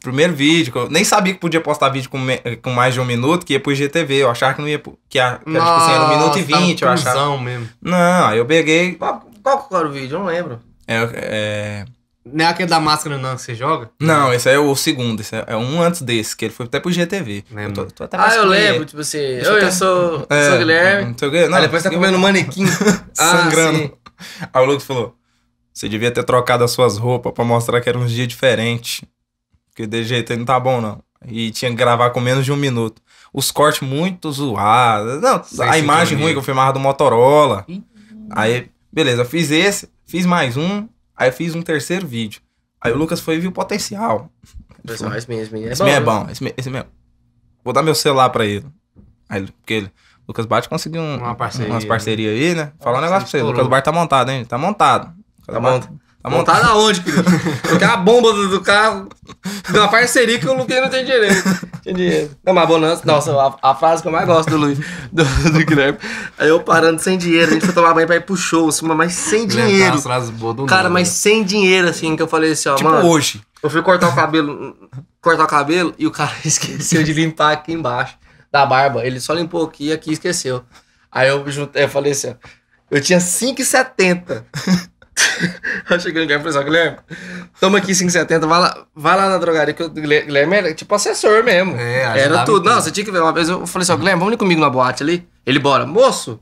Primeiro vídeo, eu nem sabia que podia postar vídeo com, me- com mais de um minuto, que ia pro IGTV. Eu achava que não ia que, ia, que era, tipo assim, era um minuto e Nossa, vinte, eu achava. mesmo. Não, aí eu peguei. Qual, qual que era o vídeo? Eu não lembro. É, é, Não é aquele da máscara não que você joga? não, esse é o segundo, esse é, é um antes desse, que ele foi até pro. Lembro. Eu tô- tô até Ah, eu lembro, tipo assim, Deixa eu, eu eu sou, É, sou Guilherme. Não sei o quê. Não, aí depois tá comendo manequim. Ah, sangrando. sim. Aí o Lucas falou: Você devia ter trocado as suas roupas pra mostrar que era uns dias diferentes. Porque de jeito aí não tá bom, não. E tinha que gravar com menos de um minuto. Os cortes muito zoados. Não, Sem a imagem ruim que eu filmava do Motorola. Ih. Aí, beleza, fiz esse, fiz mais um, aí fiz um terceiro vídeo. Aí o Lucas foi e viu o potencial. Pessoal, esse menino é Esse bom. é né? bom, esse meu, esse meu. Vou dar meu celular pra ele. Aí, ele- porque ele, Lucas Bate conseguiu um- Uma parceria, umas parcerias aí, né? Falar um negócio pra você. Lucas Bate tá montado, hein? Tá montado. Tá montado. Tá Montado montado. aonde, querido? Porque a bomba do, do carro deu uma parceria que o Luquinha não tem direito. Tem dinheiro. Não, mas a bonança, nossa, a, a frase que eu mais gosto do Luiz, do, do Guilherme. Aí eu parando sem dinheiro, a gente foi tomar banho pra ir pro show, assim, mas sem dinheiro. As frases boas do Cara, nada, mas né? sem dinheiro, assim, que eu falei assim, ó, Tipo mano. hoje. Eu fui cortar o cabelo, cortar o cabelo e o cara esqueceu de limpar aqui embaixo da barba. Ele só limpou aqui e aqui esqueceu. Aí eu, juntei, eu falei assim, ó, eu tinha 5,70. eu cheguei no Guilherme e falei assim, ó, Guilherme, toma aqui 5,70, vai lá, vai lá na drogaria, que o Guilherme era tipo assessor mesmo. É, era tudo. em Não, você tinha que ver. Uma vez eu falei assim, ó, Guilherme, vamos ali comigo na boate ali? Ele, bora. Moço,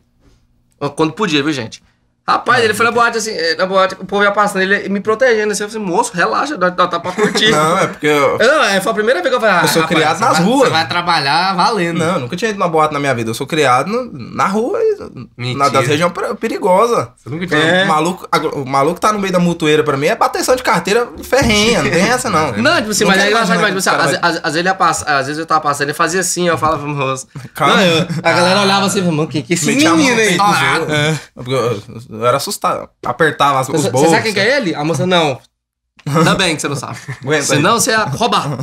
quando podia, viu, gente? Rapaz, ele foi na boate assim, eh, na boate, o povo ia passando, ele me protegendo assim. Eu falei, moço, relaxa, dá, dá, dá pra curtir. Não, é porque eu, Não, é, foi a primeira vez que eu falei, ah, eu sou rapaz, criado Você nas vai- ruas. Você vai trabalhar valendo. Não, eu nunca tinha ido numa boate na minha vida. Eu sou criado no- na rua, e na Mentira. das regiões per- perigosas. Você nunca tinha... É. O, maluco, o maluco tá no meio da mutueira pra mim é bateção de carteira ferrenha, não tem essa não. Não, tipo assim, Não mas é engraçado que Tipo, assim, às, às- às vezes ele ia passar, às vezes eu tava passando, ele fazia assim, eu falava, moço. Calma. Não, eu- a galera olhava assim, mano, que que esse menino aí? peito dos Ah, outros. Eu, era assustado. Apertava as, os Você bolsos. sabe quem que é ele? A moça, não. Ainda bem que você não sabe. Aguenta aí. Senão você ia roubar.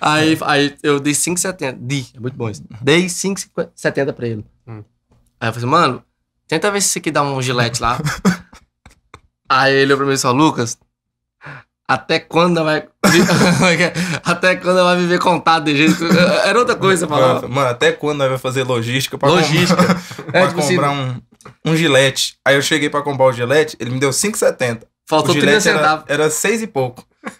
aí, aí eu dei 5,70. Di, é muito bom isso. Dei 5,70 pra ele. Hum. Aí eu falei assim, mano, tenta ver se isso aqui dá um gilete lá. aí ele olhou pra mim e falou, Lucas, Até quando vai. Até quando vai viver contado de jeito. Era outra coisa pra falar. Mano, até quando nós vai fazer logística pra Logística. comprar, pra É, tipo assim, comprar um, um gilete? Aí eu cheguei pra comprar o gilete, ele me deu 5,70. Faltou o 30 gilete era, centavos. era 6 e pouco.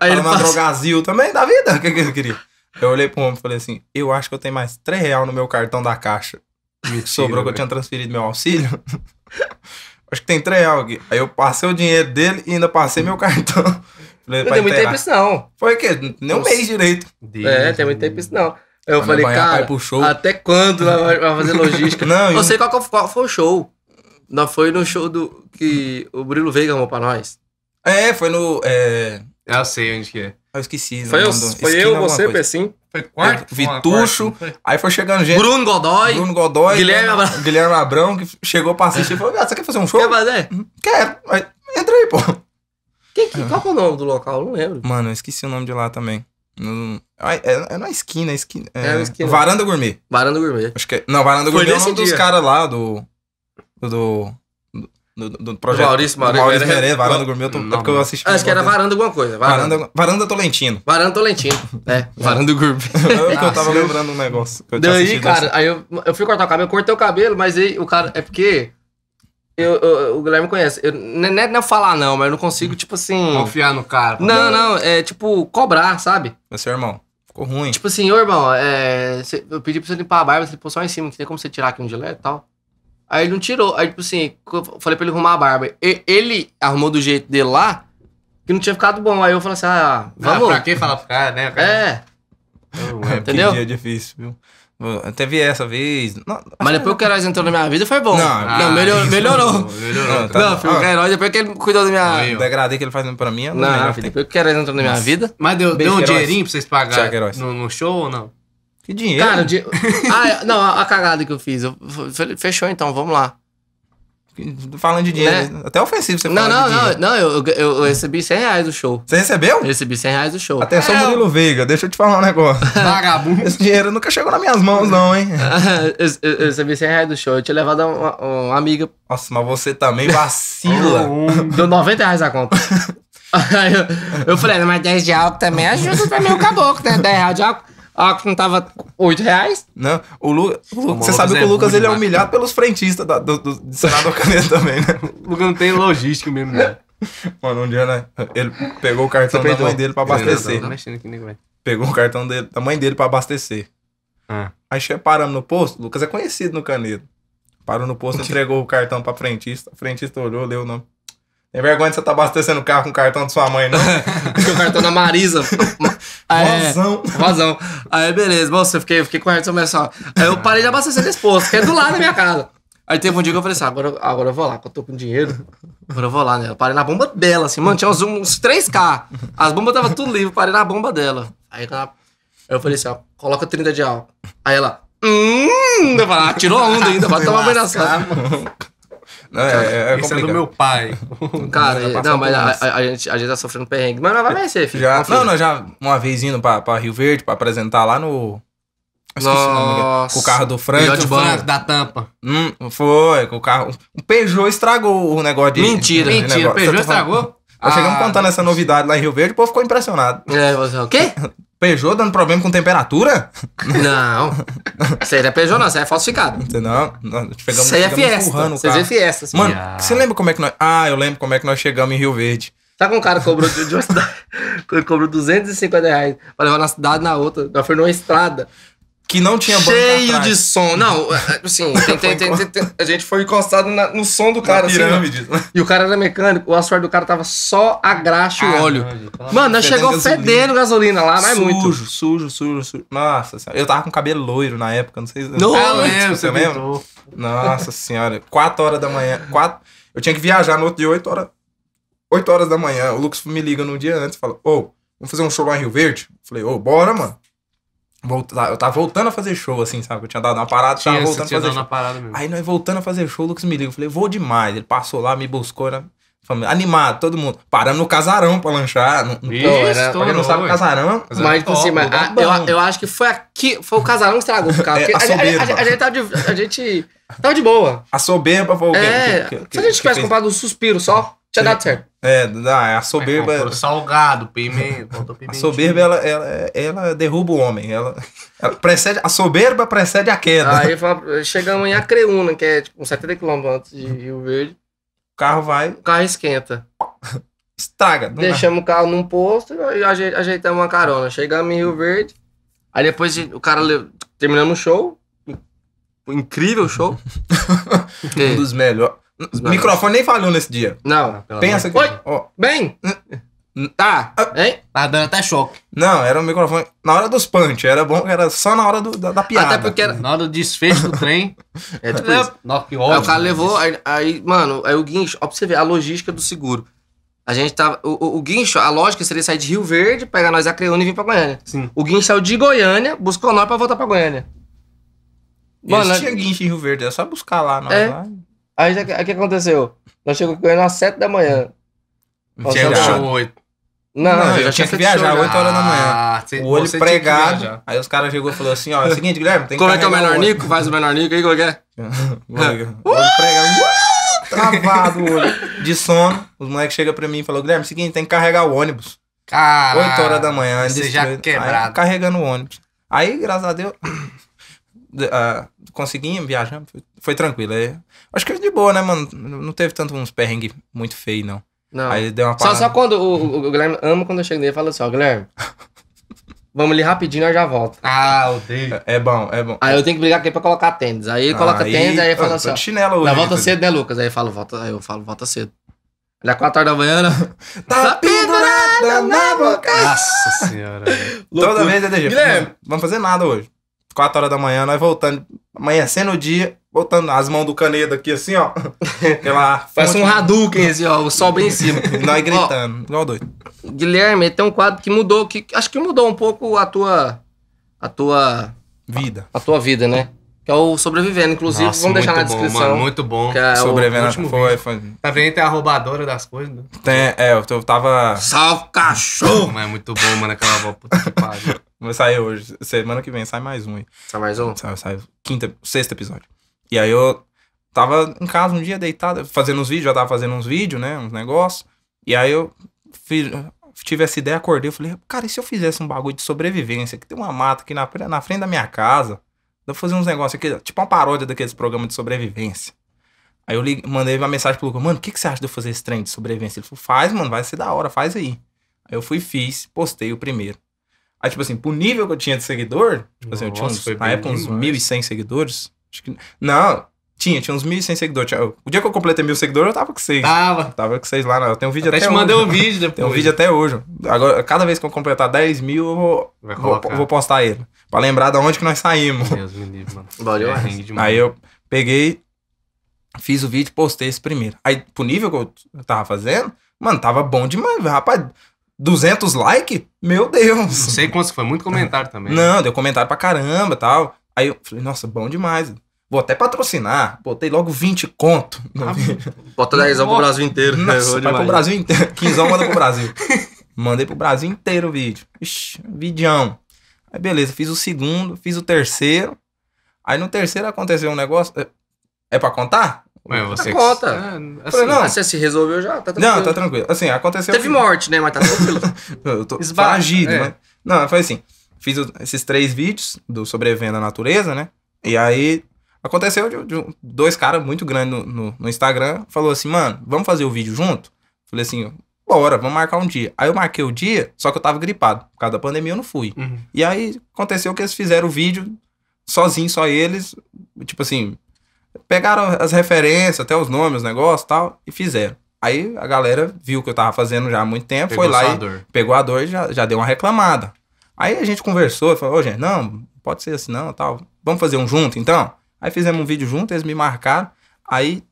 Aí ele Era uma passa- drogazil também da vida. O que, que ele queria? Eu olhei pro homem e falei assim: eu acho que eu tenho mais 3 reais no meu cartão da caixa. Mentira, Sobrou que eu tinha transferido meu auxílio. acho que tem 3 reais aqui. Aí eu passei o dinheiro dele e ainda passei meu cartão. Falei, Não tem muito tempo isso, não. Foi o quê? Nem um mês direito. Deus, É, tem muito tempo isso, não. Eu Quando falei, cara, vai pro show. até quando vai vai fazer logística? Não, eu sei qual, qual foi o show. Nós foi no show do que o Brilo Veiga arrumou pra nós. É, foi no. É... Eu sei onde que é. Eu esqueci. Foi, eu, foi eu, você. Pessim. Foi quarto? Uma Vitucho. quarta, não Aí foi chegando gente. Bruno Godoy. Bruno Godoy. Guilherme né, Abrão. Guilherme Abrão, que chegou pra assistir e falou: ah, você quer fazer um show? Quer fazer? Quero. Aí, entra aí, pô. Quem, que, qual que é o nome do local? Eu não lembro. Mano, eu esqueci o nome de lá também. No- É, é, é na esquina, esquina. É, É na esquina. Varanda Gourmet. Varanda Gourmet. Acho que é. Não, Varanda Foi Gourmet é nome dos caras lá do. Do. Do, do, do projeto. Maurício do Maurício Meireles. Merez, Varanda Gourmet. Eu tô, é Não, porque eu assisti. Acho que era Varanda. Alguma coisa. Varanda. Varanda, Varanda Tolentino. Varanda Tolentino. É, Varanda Gourmet. É que eu tava lembrando um negócio. Que eu Daí, cara, assim. aí eu, eu fui cortar o cabelo, eu cortei o cabelo, mas aí o cara. É porque. Eu, eu- o Guilherme conhece. Eu, não é não é falar, não, mas eu não consigo, tipo assim. Confiar no cara. Não, não, é tipo cobrar, sabe? Meu seu irmão, ficou ruim. Tipo assim, ô irmão, é, cê- eu pedi pra você limpar a barba, você limpou só em cima, que tem como você tirar aqui um gilete e tal. Aí ele não tirou. Aí, tipo assim, eu falei pra ele arrumar a barba. E- ele arrumou do jeito dele lá, que não tinha ficado bom. Aí eu falei assim, ah, Vamos. vamos. pra que falar pro cara, né? cara? É, Não, é entendeu? Dia difícil, viu? Teve essa vez. Não, Mas depois que o Queiroz entrou na minha vida, foi bom. Não, Não, melhor- melhorou. Melhorou. Não, tá não, filho, o Ah. Queiroz, depois que ele cuidou da minha. O degradê que ele faz pra mim Não, melhores filho, depois que o Queiroz entrou na minha Nossa. vida. Mas deu, deu um Queiroz. dinheirinho pra vocês pagarem no, no show ou não? Que dinheiro? Cara, o dia... ah, é- não, a, a cagada que eu fiz. Eu fechou então, vamos lá. Falando de dinheiro. Né? Até ofensivo você Não, não, não, não, eu, eu, eu recebi 100 reais do show. Você recebeu? Eu recebi 100 reais do show. Atenção, É, Murilo Veiga, deixa eu te falar um negócio. Vagabundo. Esse dinheiro nunca chegou nas minhas mãos, não, hein? eu, eu- eu recebi 100 reais do show. Eu tinha levado uma, uma amiga, Nossa, mas você também vacila. deu 90 reais a conta. Aí eu, eu falei, mas 10 de álcool também ajuda também o caboclo, né? 10 reais de álcool. Álcool não tava 8 reais. Não, o Lu, o Lu- O você sabe que é o Lucas ruim ele é humilhado pelos frentistas da, do, do, do Caneta também, né? O Lucas não tem logística mesmo, né? Mano, um dia, né? Ele pegou o cartão da mãe dele pra abastecer. Tá aqui. Pegou o cartão dele, da mãe dele pra abastecer. Ah. Aí paramos no posto, o Lucas é conhecido no Canedo. Parou no posto, entregou o cartão pra frentista. A frentista olhou, leu o nome. Tem vergonha de você tá abastecendo o carro com o cartão de sua mãe, não? O cartão da Marisa. Aí, Mozão. Vazão. Aí, beleza. Moça, eu fiquei, eu fiquei com o cartão começar. Aí eu parei de abastecer nesse posto, que é do lado da minha casa. Aí teve um dia que eu falei assim, agora, agora eu vou lá, que eu tô com dinheiro. Agora eu vou lá, né? Eu parei na bomba dela, assim, mano, tinha uns, uns 3K. As bombas tava tudo livre, parei na bomba dela. Aí ela- eu falei assim, ó, coloca 30 de álcool. Aí ela, hum, eu falei, ah, tirou a onda ainda, vai tomar banho na sala. Não, é, é, é Esse é do meu pai. Cara, não, mas a, a- a gente, a gente tá sofrendo perrengue. Mas não vai vencer, filho. Já, não, nós já uma vez indo pra, pra Rio Verde pra apresentar lá no. eu Esqueci o nome, Nossa. com o carro do Frank. Banco. Franco da tampa. Hum, foi, com o carro. O Peugeot estragou o negócio de. Mentira. de Mentira, negócio. o Peugeot falando- estragou? Nós chegamos Ah, contando essa novidade lá em Rio Verde, o povo ficou impressionado. É, você, o quê? Peugeot dando problema com temperatura? Não. Isso aí não é Peugeot, não. Isso aí é falsificado. Você Não, nós pegamos, Isso aí é Fiesta. empurrando o Vocês é. Fiesta. assim. Mano, Ah. você lembra como é que nós. Ah, eu lembro como é que nós chegamos em Rio Verde. Sabe que um cara cobrou de, uma cidade? Ele cobrou 250 reais pra levar uma cidade na outra. Nós foi numa estrada. Que não tinha banco cheio atrás. de som. Não, é, assim, tem- tem- tem- tem- tem- a gente foi encostado na- no som do cara, Na assim. pirâmide. E o cara era mecânico, o assoalho do cara tava só a graxa e o Ah, óleo. Mano, nós Fedendo chegou gasolina. fedendo gasolina lá, mas sujo, muito. sujo, sujo, sujo. Nossa senhora. Eu tava com cabelo loiro na época, não sei se. Não. Eu lembro, Você você lembra? Nossa senhora. 4 horas da manhã. Quatro... Eu tinha que viajar no outro dia, 8 horas. 8 horas da manhã. O Lucas me liga no dia antes e fala: Ô, vamos fazer um show lá em Rio Verde? Eu falei: Ô, bora, mano. Voltar, eu tava voltando a fazer show, assim, sabe? Eu tinha dado uma parada, tava Tinha, voltando você a fazer dado show. parada mesmo. Aí nós voltando a fazer show, o Lucas me liga. Eu falei, vou demais. Ele passou lá, me buscou, né? Falei, Animado, todo mundo. Paramos no casarão pra lanchar. No, no, Isso, era- pra quem não sabe, o casarão. Mas, tipo assim, mas, ah, eu, eu acho que foi aqui, foi o casarão que estragou o carro. É, porque a a, gente- a, soberba. gente- a gente tava de, a gente tava de boa. A soberba foi o quê? É, que- que- se a gente que tivesse comprado um suspiro só, Tinha dado certo. É, dá, a soberba. Salgado, pimenta, A soberba, ela, ela, ela derruba o homem. Ela, ela precede, a soberba precede a queda. Aí fala- chegamos em Acreúna, que é tipo uns 70 km antes de Rio Verde. O carro vai, O carro esquenta. estraga. Dá. Deixamos o carro num posto e aje- ajeitamos uma carona. Chegamos em Rio Verde. Aí depois de- o cara terminamos o show. Um Incrível show. Um dos melhores. O microfone nem falhou nesse dia. Não. Pensa que. Oi. ó, Bem. Tá. Hein? Tá dando até choque. não, era o microfone. Na hora dos punch, era bom, era só na hora do- da, da piada. Até porque era. Na hora do desfecho do trem. É tipo isso. Nossa, que Aí o cara levou, aí, aí, mano, aí o guincho, ó, pra você ver a logística do seguro. A gente tava. O, o, o guincho, a lógica seria sair de Rio Verde, pegar nós a Creúna e vir pra Goiânia. Sim. O guincho saiu de Goiânia, buscou nós pra voltar pra Goiânia. Mano, Mano, tinha guincho em Rio Verde, é só buscar lá. Nós, É. lá. Aí o que aconteceu? Nós chegamos em Goiânia às 7 da manhã. Tinha Nossa, show não. oito. Não, Não, já eu tinha que viajar show já. 8 horas da manhã. Ah, O olho pregado. Aí os caras chegou e falou assim: ó, é o seguinte, Guilherme, tem que Como é que é o menor. Nico? Faz o menor Nico aí, como é que é? Olho olho pregado. Travado o olho. De sono. Os moleques chegam pra mim e falam: Guilherme, é o seguinte, tem que carregar o ônibus. Cara, 8 horas da manhã. Você já quebrado. Aí, carregando o ônibus. Aí, graças a Deus, ah, conseguimos, viajamos. Foi, foi tranquilo. Aí, acho que foi de boa, né, mano? Não teve tanto uns perrengues muito feios, não. Não. Aí deu uma Só, parada. só quando o, o- o Guilherme ama quando eu chego nele e fala assim, ó, Guilherme, vamos ali rapidinho, nós já volta. Ah, odeio. É bom, é bom. Aí eu tenho que brigar aqui pra colocar tênis. Aí ele coloca tênis, aí ele fala eu assim, ó, chinelo hoje. Volta cedo, né, Lucas? Aí eu falo, volta, aí eu falo, volta cedo. Ele é 4 horas da manhã, né? Tá pendurada na boca. Nossa senhora. Toda vez é DG. Guilherme. Não Vamos fazer nada hoje. 4 horas da manhã, nós voltando. Amanhecendo o dia, voltando as mãos do canedo aqui assim, ó. Aquela. Parece um Hadouken, assim, ó, o sol bem em cima. Nós gritando, igual doido. Ó, Guilherme, tem um quadro que mudou, que acho que mudou um pouco a tua, a tua, Vida. a tua vida, né? Que é o Sobrevivendo. Inclusive, Nossa, vamos deixar na bom, descrição. mano, muito bom. que é Sobrevivendo. último Foi, foi. Tá vendo? Tem a roubadora das coisas, né? Tem, é, eu tava. Salve, cachorro! Mas é muito bom, mano, aquela avó puta que pariu. Vai sair hoje. Semana que vem sai mais um aí. Só mais um? Sai, sai quinta, sexto episódio. E aí eu tava em casa um dia deitado, fazendo uns vídeos, já tava fazendo uns vídeos, né? Uns negócios. E aí eu fiz, tive essa ideia, acordei, eu falei, cara, e se eu fizesse um bagulho de sobrevivência? Que tem uma mata aqui na, na frente da minha casa. Dá pra fazer uns negócios aqui, tipo uma paródia daqueles programas de sobrevivência. Aí eu li- mandei uma mensagem pro Lucas, mano, o que, que você acha de eu fazer esse trem de sobrevivência? Ele falou, faz, mano, vai ser da hora, faz aí. Aí eu fui, fiz, postei o primeiro. Aí, tipo assim, pro nível que eu tinha de seguidor, tipo assim, eu tinha uns, na época uns demais. 1.100 seguidores. Acho que. Não, tinha, tinha uns 1.100 seguidores. Tinha- o dia que eu completei mil seguidores, eu tava com seis. Tava. Tava com seis lá, não. Eu tenho um vídeo Até até, te mandei hoje. um vídeo depois. Tem um vídeo até hoje. Agora, cada vez que eu completar 10 mil, eu vou, vou, vou postar ele. Pra lembrar de onde que nós saímos. Deus me livre, mano. Valeu, É, mas- ringue demais. Aí eu peguei, fiz o vídeo e postei esse primeiro. Aí, pro nível que eu tava fazendo, mano, tava bom demais. Rapaz, 200 likes? Meu Deus. Não sei quantos foi, muito comentário também. Não, deu comentário pra caramba tal. Aí eu falei, nossa, bom demais. Vou até patrocinar. Botei logo 20 conto vídeo. Bota 10 pro. Brasil inteiro. Nossa, vai pro. Brasil inteiro. 15 manda pro Brasil. Mandei pro Brasil inteiro o vídeo. Ixi, vidião. Aí beleza, fiz o segundo, fiz o terceiro. Aí no terceiro aconteceu um negócio. É, é pra contar? Mas você Dá conta. É, Falei, não. Você se resolveu já? Tá tranquilo. Não, tá tranquilo. Assim, aconteceu. Teve que- morte, né? Mas tá tranquilo. Eu tô Esbarra, foragido, é. mas... Não, foi assim. Fiz esses três vídeos do Sobrevivendo à Natureza, né? E aí aconteceu de, de dois caras muito grandes no, no, no Instagram. Falou assim, mano, vamos fazer o vídeo junto? Falei assim, bora, vamos marcar um dia. Aí eu marquei o dia, só que eu tava gripado. Por causa da pandemia eu não fui. Uhum. E aí aconteceu que eles fizeram o vídeo sozinhos, só eles. Tipo assim, pegaram as referências, até os nomes, os negócios e tal, e fizeram. Aí a galera viu que eu tava fazendo já há muito tempo, Pegou foi lá e dor. pegou a dor e já, já deu uma reclamada. Aí a gente conversou, falou, ô gente, não, pode ser assim não, tal. Vamos fazer um junto, então? Aí fizemos um vídeo junto, eles me marcaram. Aí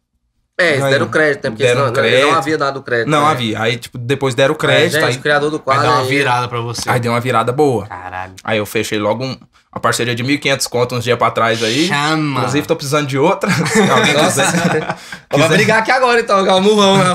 É, eles deram crédito, né? Porque Deram senão, não, crédito. não havia dado crédito. não né? havia. Aí, tipo, depois deram É, crédito, gente, aí, o criador do quadro. dar uma aí- virada pra você. aí deu uma virada boa. Caralho. Aí eu fechei logo um- uma parceria de 1.500 conto uns dias pra trás aí. Chama. Inclusive, tô precisando de outra. Se alguém Nossa, quiser. vai brigar aqui agora então, é um murrão, né?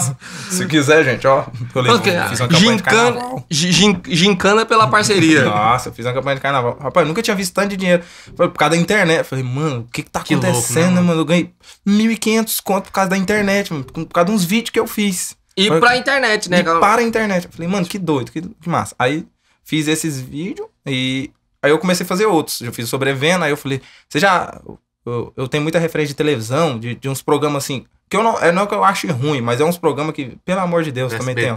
Se quiser, gente, ó. Eu lembro, Ok, fiz uma campanha de carnaval. gin- gincana pela parceria. Nossa, eu fiz uma campanha de carnaval. Rapaz, nunca tinha visto tanto de dinheiro. Foi por causa da internet. Falei, mano, o que que tá Que louco, acontecendo, né, mano? Eu ganhei 1.500 conto por causa da internet, mano. Por causa de uns vídeos que eu fiz. E Foi- pra internet, né? E para a internet. Eu falei, mano, que doido, que, que massa. Aí fiz esses vídeos e aí eu comecei a fazer outros. Eu fiz sobrevivendo, aí eu falei, você já. Eu, eu tenho muita referência de televisão, de, de uns programas assim. Que eu não, é não que eu ache ruim, mas é uns programas que, pelo amor de Deus, também tem.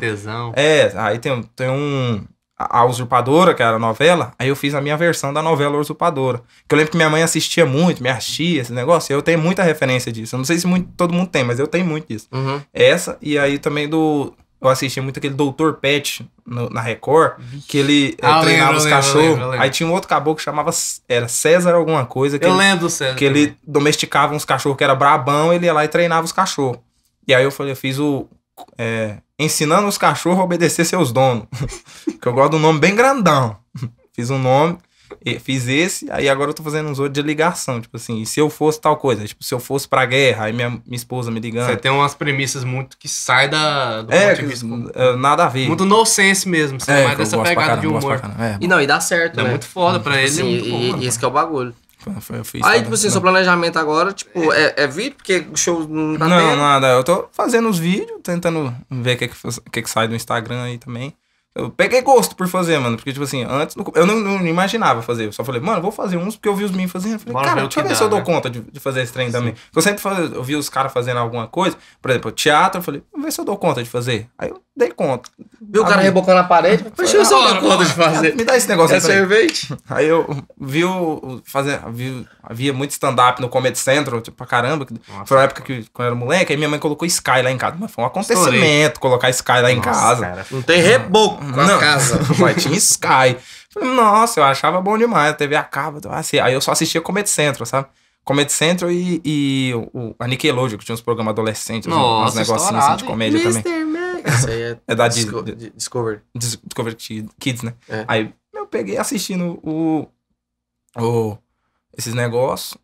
É, aí tem, tem um. A Usurpadora, que era a novela, aí eu fiz a minha versão da novela Usurpadora. Que eu lembro que minha mãe assistia muito, me assistia esse negócio, eu tenho muita referência disso. Eu não sei se muito, todo mundo tem, mas eu tenho muito disso. Uhum. Essa, e aí também do. Eu assistia muito aquele Doutor Pet no- na Record, que ele eh, Ah, treinava lembro, os cachorros. Aí tinha um outro caboclo que chamava. Era César alguma coisa, que, Eu ele, lembro, César. que ele domesticava uns cachorros que era brabão, ele ia lá e treinava os cachorros. E aí eu falei, eu fiz o. é, ensinando os cachorros a obedecer seus donos. que eu gosto de um nome bem grandão. fiz um nome. Fiz esse, aí agora eu tô fazendo uns outros de ligação, tipo assim, e se eu fosse tal coisa, tipo, se eu fosse pra guerra, aí minha, minha esposa me ligando. Você tem umas premissas muito que sai da, do É, ponto de é, nada a ver. Muito no sense mesmo. Você é, mais dessa pegada de caramba, gosto humor. caramba. É, E não, e dá certo, É né? muito foda pra ele. Assim, é muito e, bom, e mano. esse que é o bagulho. eu fiz Aí, tipo assim, seu planejamento agora, tipo, é, é vídeo, porque o show não tá Não, tendo. nada. Eu tô fazendo os vídeos, tentando ver o que, que, que, que sai do Instagram aí também. Eu peguei gosto por fazer, mano. Porque, tipo assim, antes eu não, não imaginava fazer. Eu só falei, mano, vou fazer uns porque eu vi os meninos fazendo. Eu falei, Bora cara, ver deixa eu ver se eu dou né? conta de, de fazer esse trem também. Porque eu sempre faz- eu vi os caras fazendo alguma coisa. Por exemplo, teatro, eu falei, vamos ver se eu dou conta de fazer. Aí eu dei conta. Viu o cara rebocando a parede? Deixa eu eu dou conta de fazer. Me dá esse negócio É aí. sorvete? Aí eu vi o. Fazer, vi, havia muito stand-up no Comedy Central, tipo, pra caramba. que Nossa, foi uma época que, quando eu era moleque, aí minha mãe colocou Sky lá em casa. Mas foi um acontecimento colocar Sky lá em Nossa, casa. cara. Não tem reboco com a Não. casa. Mas tinha Sky. Falei, nossa, eu achava bom demais. A TV acaba. assim, Aí eu só assistia Comedy Central, sabe? Comedy Central e, e o, a Nickelodeon, que tinha uns programas adolescentes, uns- uns Nossa, negocinhos assim, de comédia também. Essa aí é, É da Disco- Disney. Discovery. Dis- Discovery Kids, né? É. Aí eu peguei assistindo o, o esses negócios.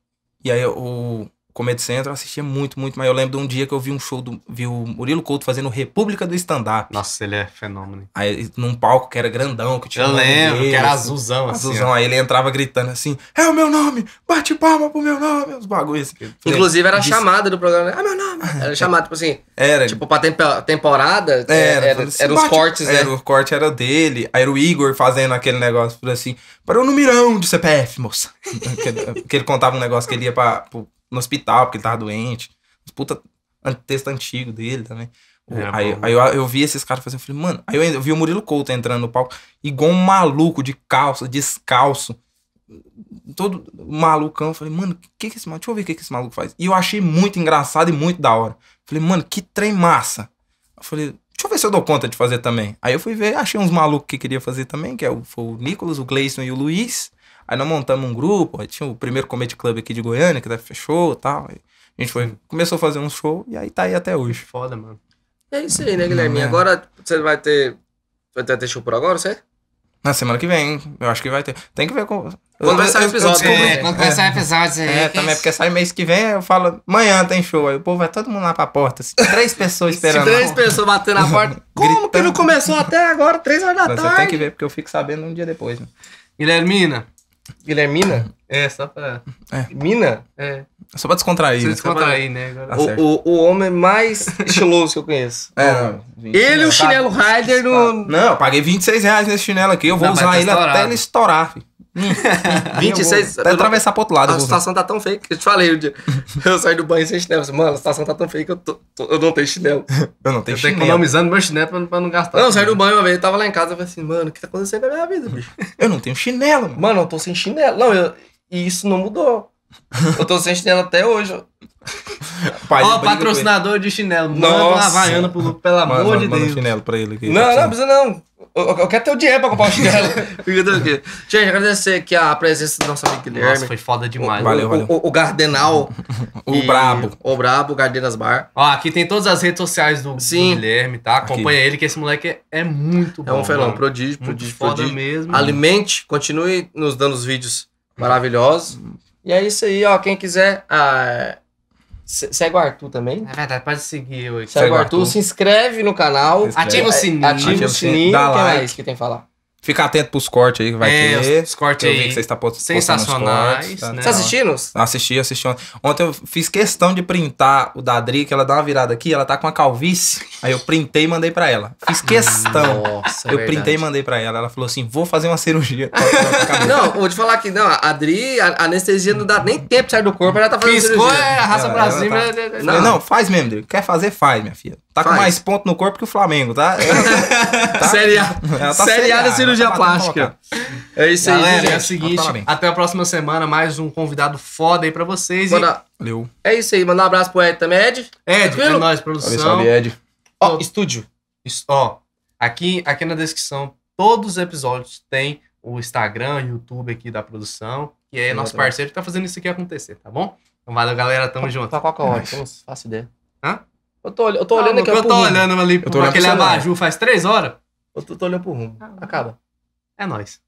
E aí o Comedy Central eu assistia muito, muito. Mas eu lembro de um dia que eu vi um show do. Vi o Murilo Couto fazendo República do Stand-Up. Nossa, ele é fenômeno. Aí num palco que era grandão, que tinha Eu lembro, dele, que era assim. azulzão, assim. Azulzão, ó. aí ele entrava gritando assim: É o meu nome! Bate palma pro meu nome! Os bagulhos assim. Inclusive era a chamada do programa, né? Ah, meu nome. Era chamada, tipo assim, Era, tipo, pra tempo- temporada, é, Era, era, falando assim, eram os bate- cortes, né? Era, o corte era dele. Aí era o Igor fazendo aquele negócio, por assim, para o numerão de CPF, moça. que, que ele contava um negócio que ele ia pra, pro- no hospital porque ele tava doente. Puta texto antigo dele também. Era aí bom. aí eu, eu vi esses caras fazendo, eu falei, mano. Aí eu, eu vi o Murilo Couto entrando no palco, igual um maluco de calça, descalço. Todo malucão. Eu falei, mano, o que que esse maluco. Deixa eu ver o que que esse maluco faz. E eu achei muito engraçado e muito da hora. Falei, mano, que trem massa. Eu falei, deixa eu ver se eu dou conta de fazer também. Aí eu fui ver, achei uns malucos que queria fazer também, que é o, foi o Nicolas, o Gleison e o Luiz. Aí nós montamos um grupo, aí tinha o primeiro Comedy Club aqui de Goiânia, que daí fechou e tal. A gente foi, começou a fazer um show e aí tá aí até hoje. Foda, mano. É isso aí, né, Guilherme? Não, é. Agora você vai ter. Vai ter ter show por agora, você? Na semana que vem, eu acho que vai ter. Tem que ver com. Quando vai sair o episódio, né? É, quando vai sair episódio aí. É, também porque sai mês que vem, eu falo, amanhã tem show. Aí o povo vai todo mundo lá pra porta. assim, três pessoas esperando. Três pessoas batendo na porta. Como que não começou até agora, três horas da Mas tarde? Você tem que ver, porque eu fico sabendo um dia depois. Né? Guilhermina. Guilhermina? É, só pra. Mina? É. Só pra descontrair. Você né? descontrair, né? Tá O, o, o homem mais estiloso que eu conheço. É, não. Ele e o tá- chinelo Rider no. Não, eu paguei 26 reais nesse chinelo aqui. Eu vou Não, usar tá ele até estourado. ele estourar, filho. Hum. 26. Até atravessar pro outro lado. eu A situação tá tão feia que eu te falei dia. Eu saí do banho sem chinelo. Eu Mano, a situação tá tão feia que eu, tô- eu não tenho chinelo. Eu não tenho Eu tô chinelo. economizando meu chinelo pra, pra não gastar. Não, eu saí do banho uma vez, eu tava lá em casa, eu falei assim, mano, o que tá acontecendo com a minha vida, bicho? Eu não tenho chinelo, mano. Mano, eu tô sem chinelo. Não, eu, e isso não mudou. Eu tô sem chinelo até hoje. Pai, Ó, com patrocinador de chinelo. Manda uma. Havaiana, pro pelo amor Manda, de manda um Deus. chinelo pra ele aqui. Não, tá não, precisa não. Eu, eu quero ter o dinheiro pra comprar o chinelo. Gente, agradecer aqui a presença do nosso amigo Guilherme. Nossa, foi foda demais. Valeu, o, valeu. O, o Gardenal. O e- brabo. O Brabo, Gardenas Bar. Ó, aqui tem todas as redes sociais do, do Sim. Guilherme, tá? Acompanha ele, que esse moleque é, é muito É bom. um fenômeno, mano. prodígio, Muito prodígio, foda prodígio. mesmo. Alimente, continue nos dando os vídeos maravilhosos. E é isso aí, ó. Quem quiser. ah, se- segue o Arthur também. É verdade, pode seguir eu aqui. Segue Segue o o Arthur, Arthur. se inscreve no canal. Inscreve. Ativa o sininho. Ativa Ativa o o sininho. O que like. mais que tem que falar? Fica atento pros cortes aí que vai É, ter. os cortes Eu vi aí que você está post- postando os sensacionais, cortes, tá? né? Tá assistindo? Assisti, assisti ontem. Ontem eu fiz questão de printar o da Adri, que ela dá uma virada aqui, ela tá com a calvície. Aí eu printei e mandei pra ela. Fiz questão. Nossa, é eu verdade. printei e mandei pra ela. Ela falou assim: vou fazer uma cirurgia. Não, vou te falar que não, a Adri, a anestesia não dá nem tempo de sair do corpo, ela tá fazendo Piscou, cirurgia. é, raça Ela- pra ela cima. tá- é- é- é- Falei, não, faz mesmo, Adri. Quer fazer, faz, minha filha. Tá com Faz. mais ponto no corpo que o Flamengo, tá? Tá? Série A. Tá Série A da cirurgia tá plástica. É isso aí, Galera, gente. é o seguinte, até a próxima semana, mais um convidado foda aí pra vocês. E, Manda- Valeu. É isso aí, mandar um abraço pro Ed também, Ed. Ed, é nóis, produção. salve, Ed. Ó, estúdio. Isso, Ó, aqui, aqui na descrição, todos os episódios tem o Instagram, YouTube aqui da produção, que é nosso parceiro que tá fazendo isso aqui acontecer, tá bom? Então valeu, galera, tamo junto. Pra qual que é. Eu não faço ideia. Hã? Eu tô, eu tô olhando Não, aqui, eu tô pro rumo. olhando ali pro tô olhando aquele abajur faz três horas. Eu tô, tô olhando pro rumo. Acaba. É nóis.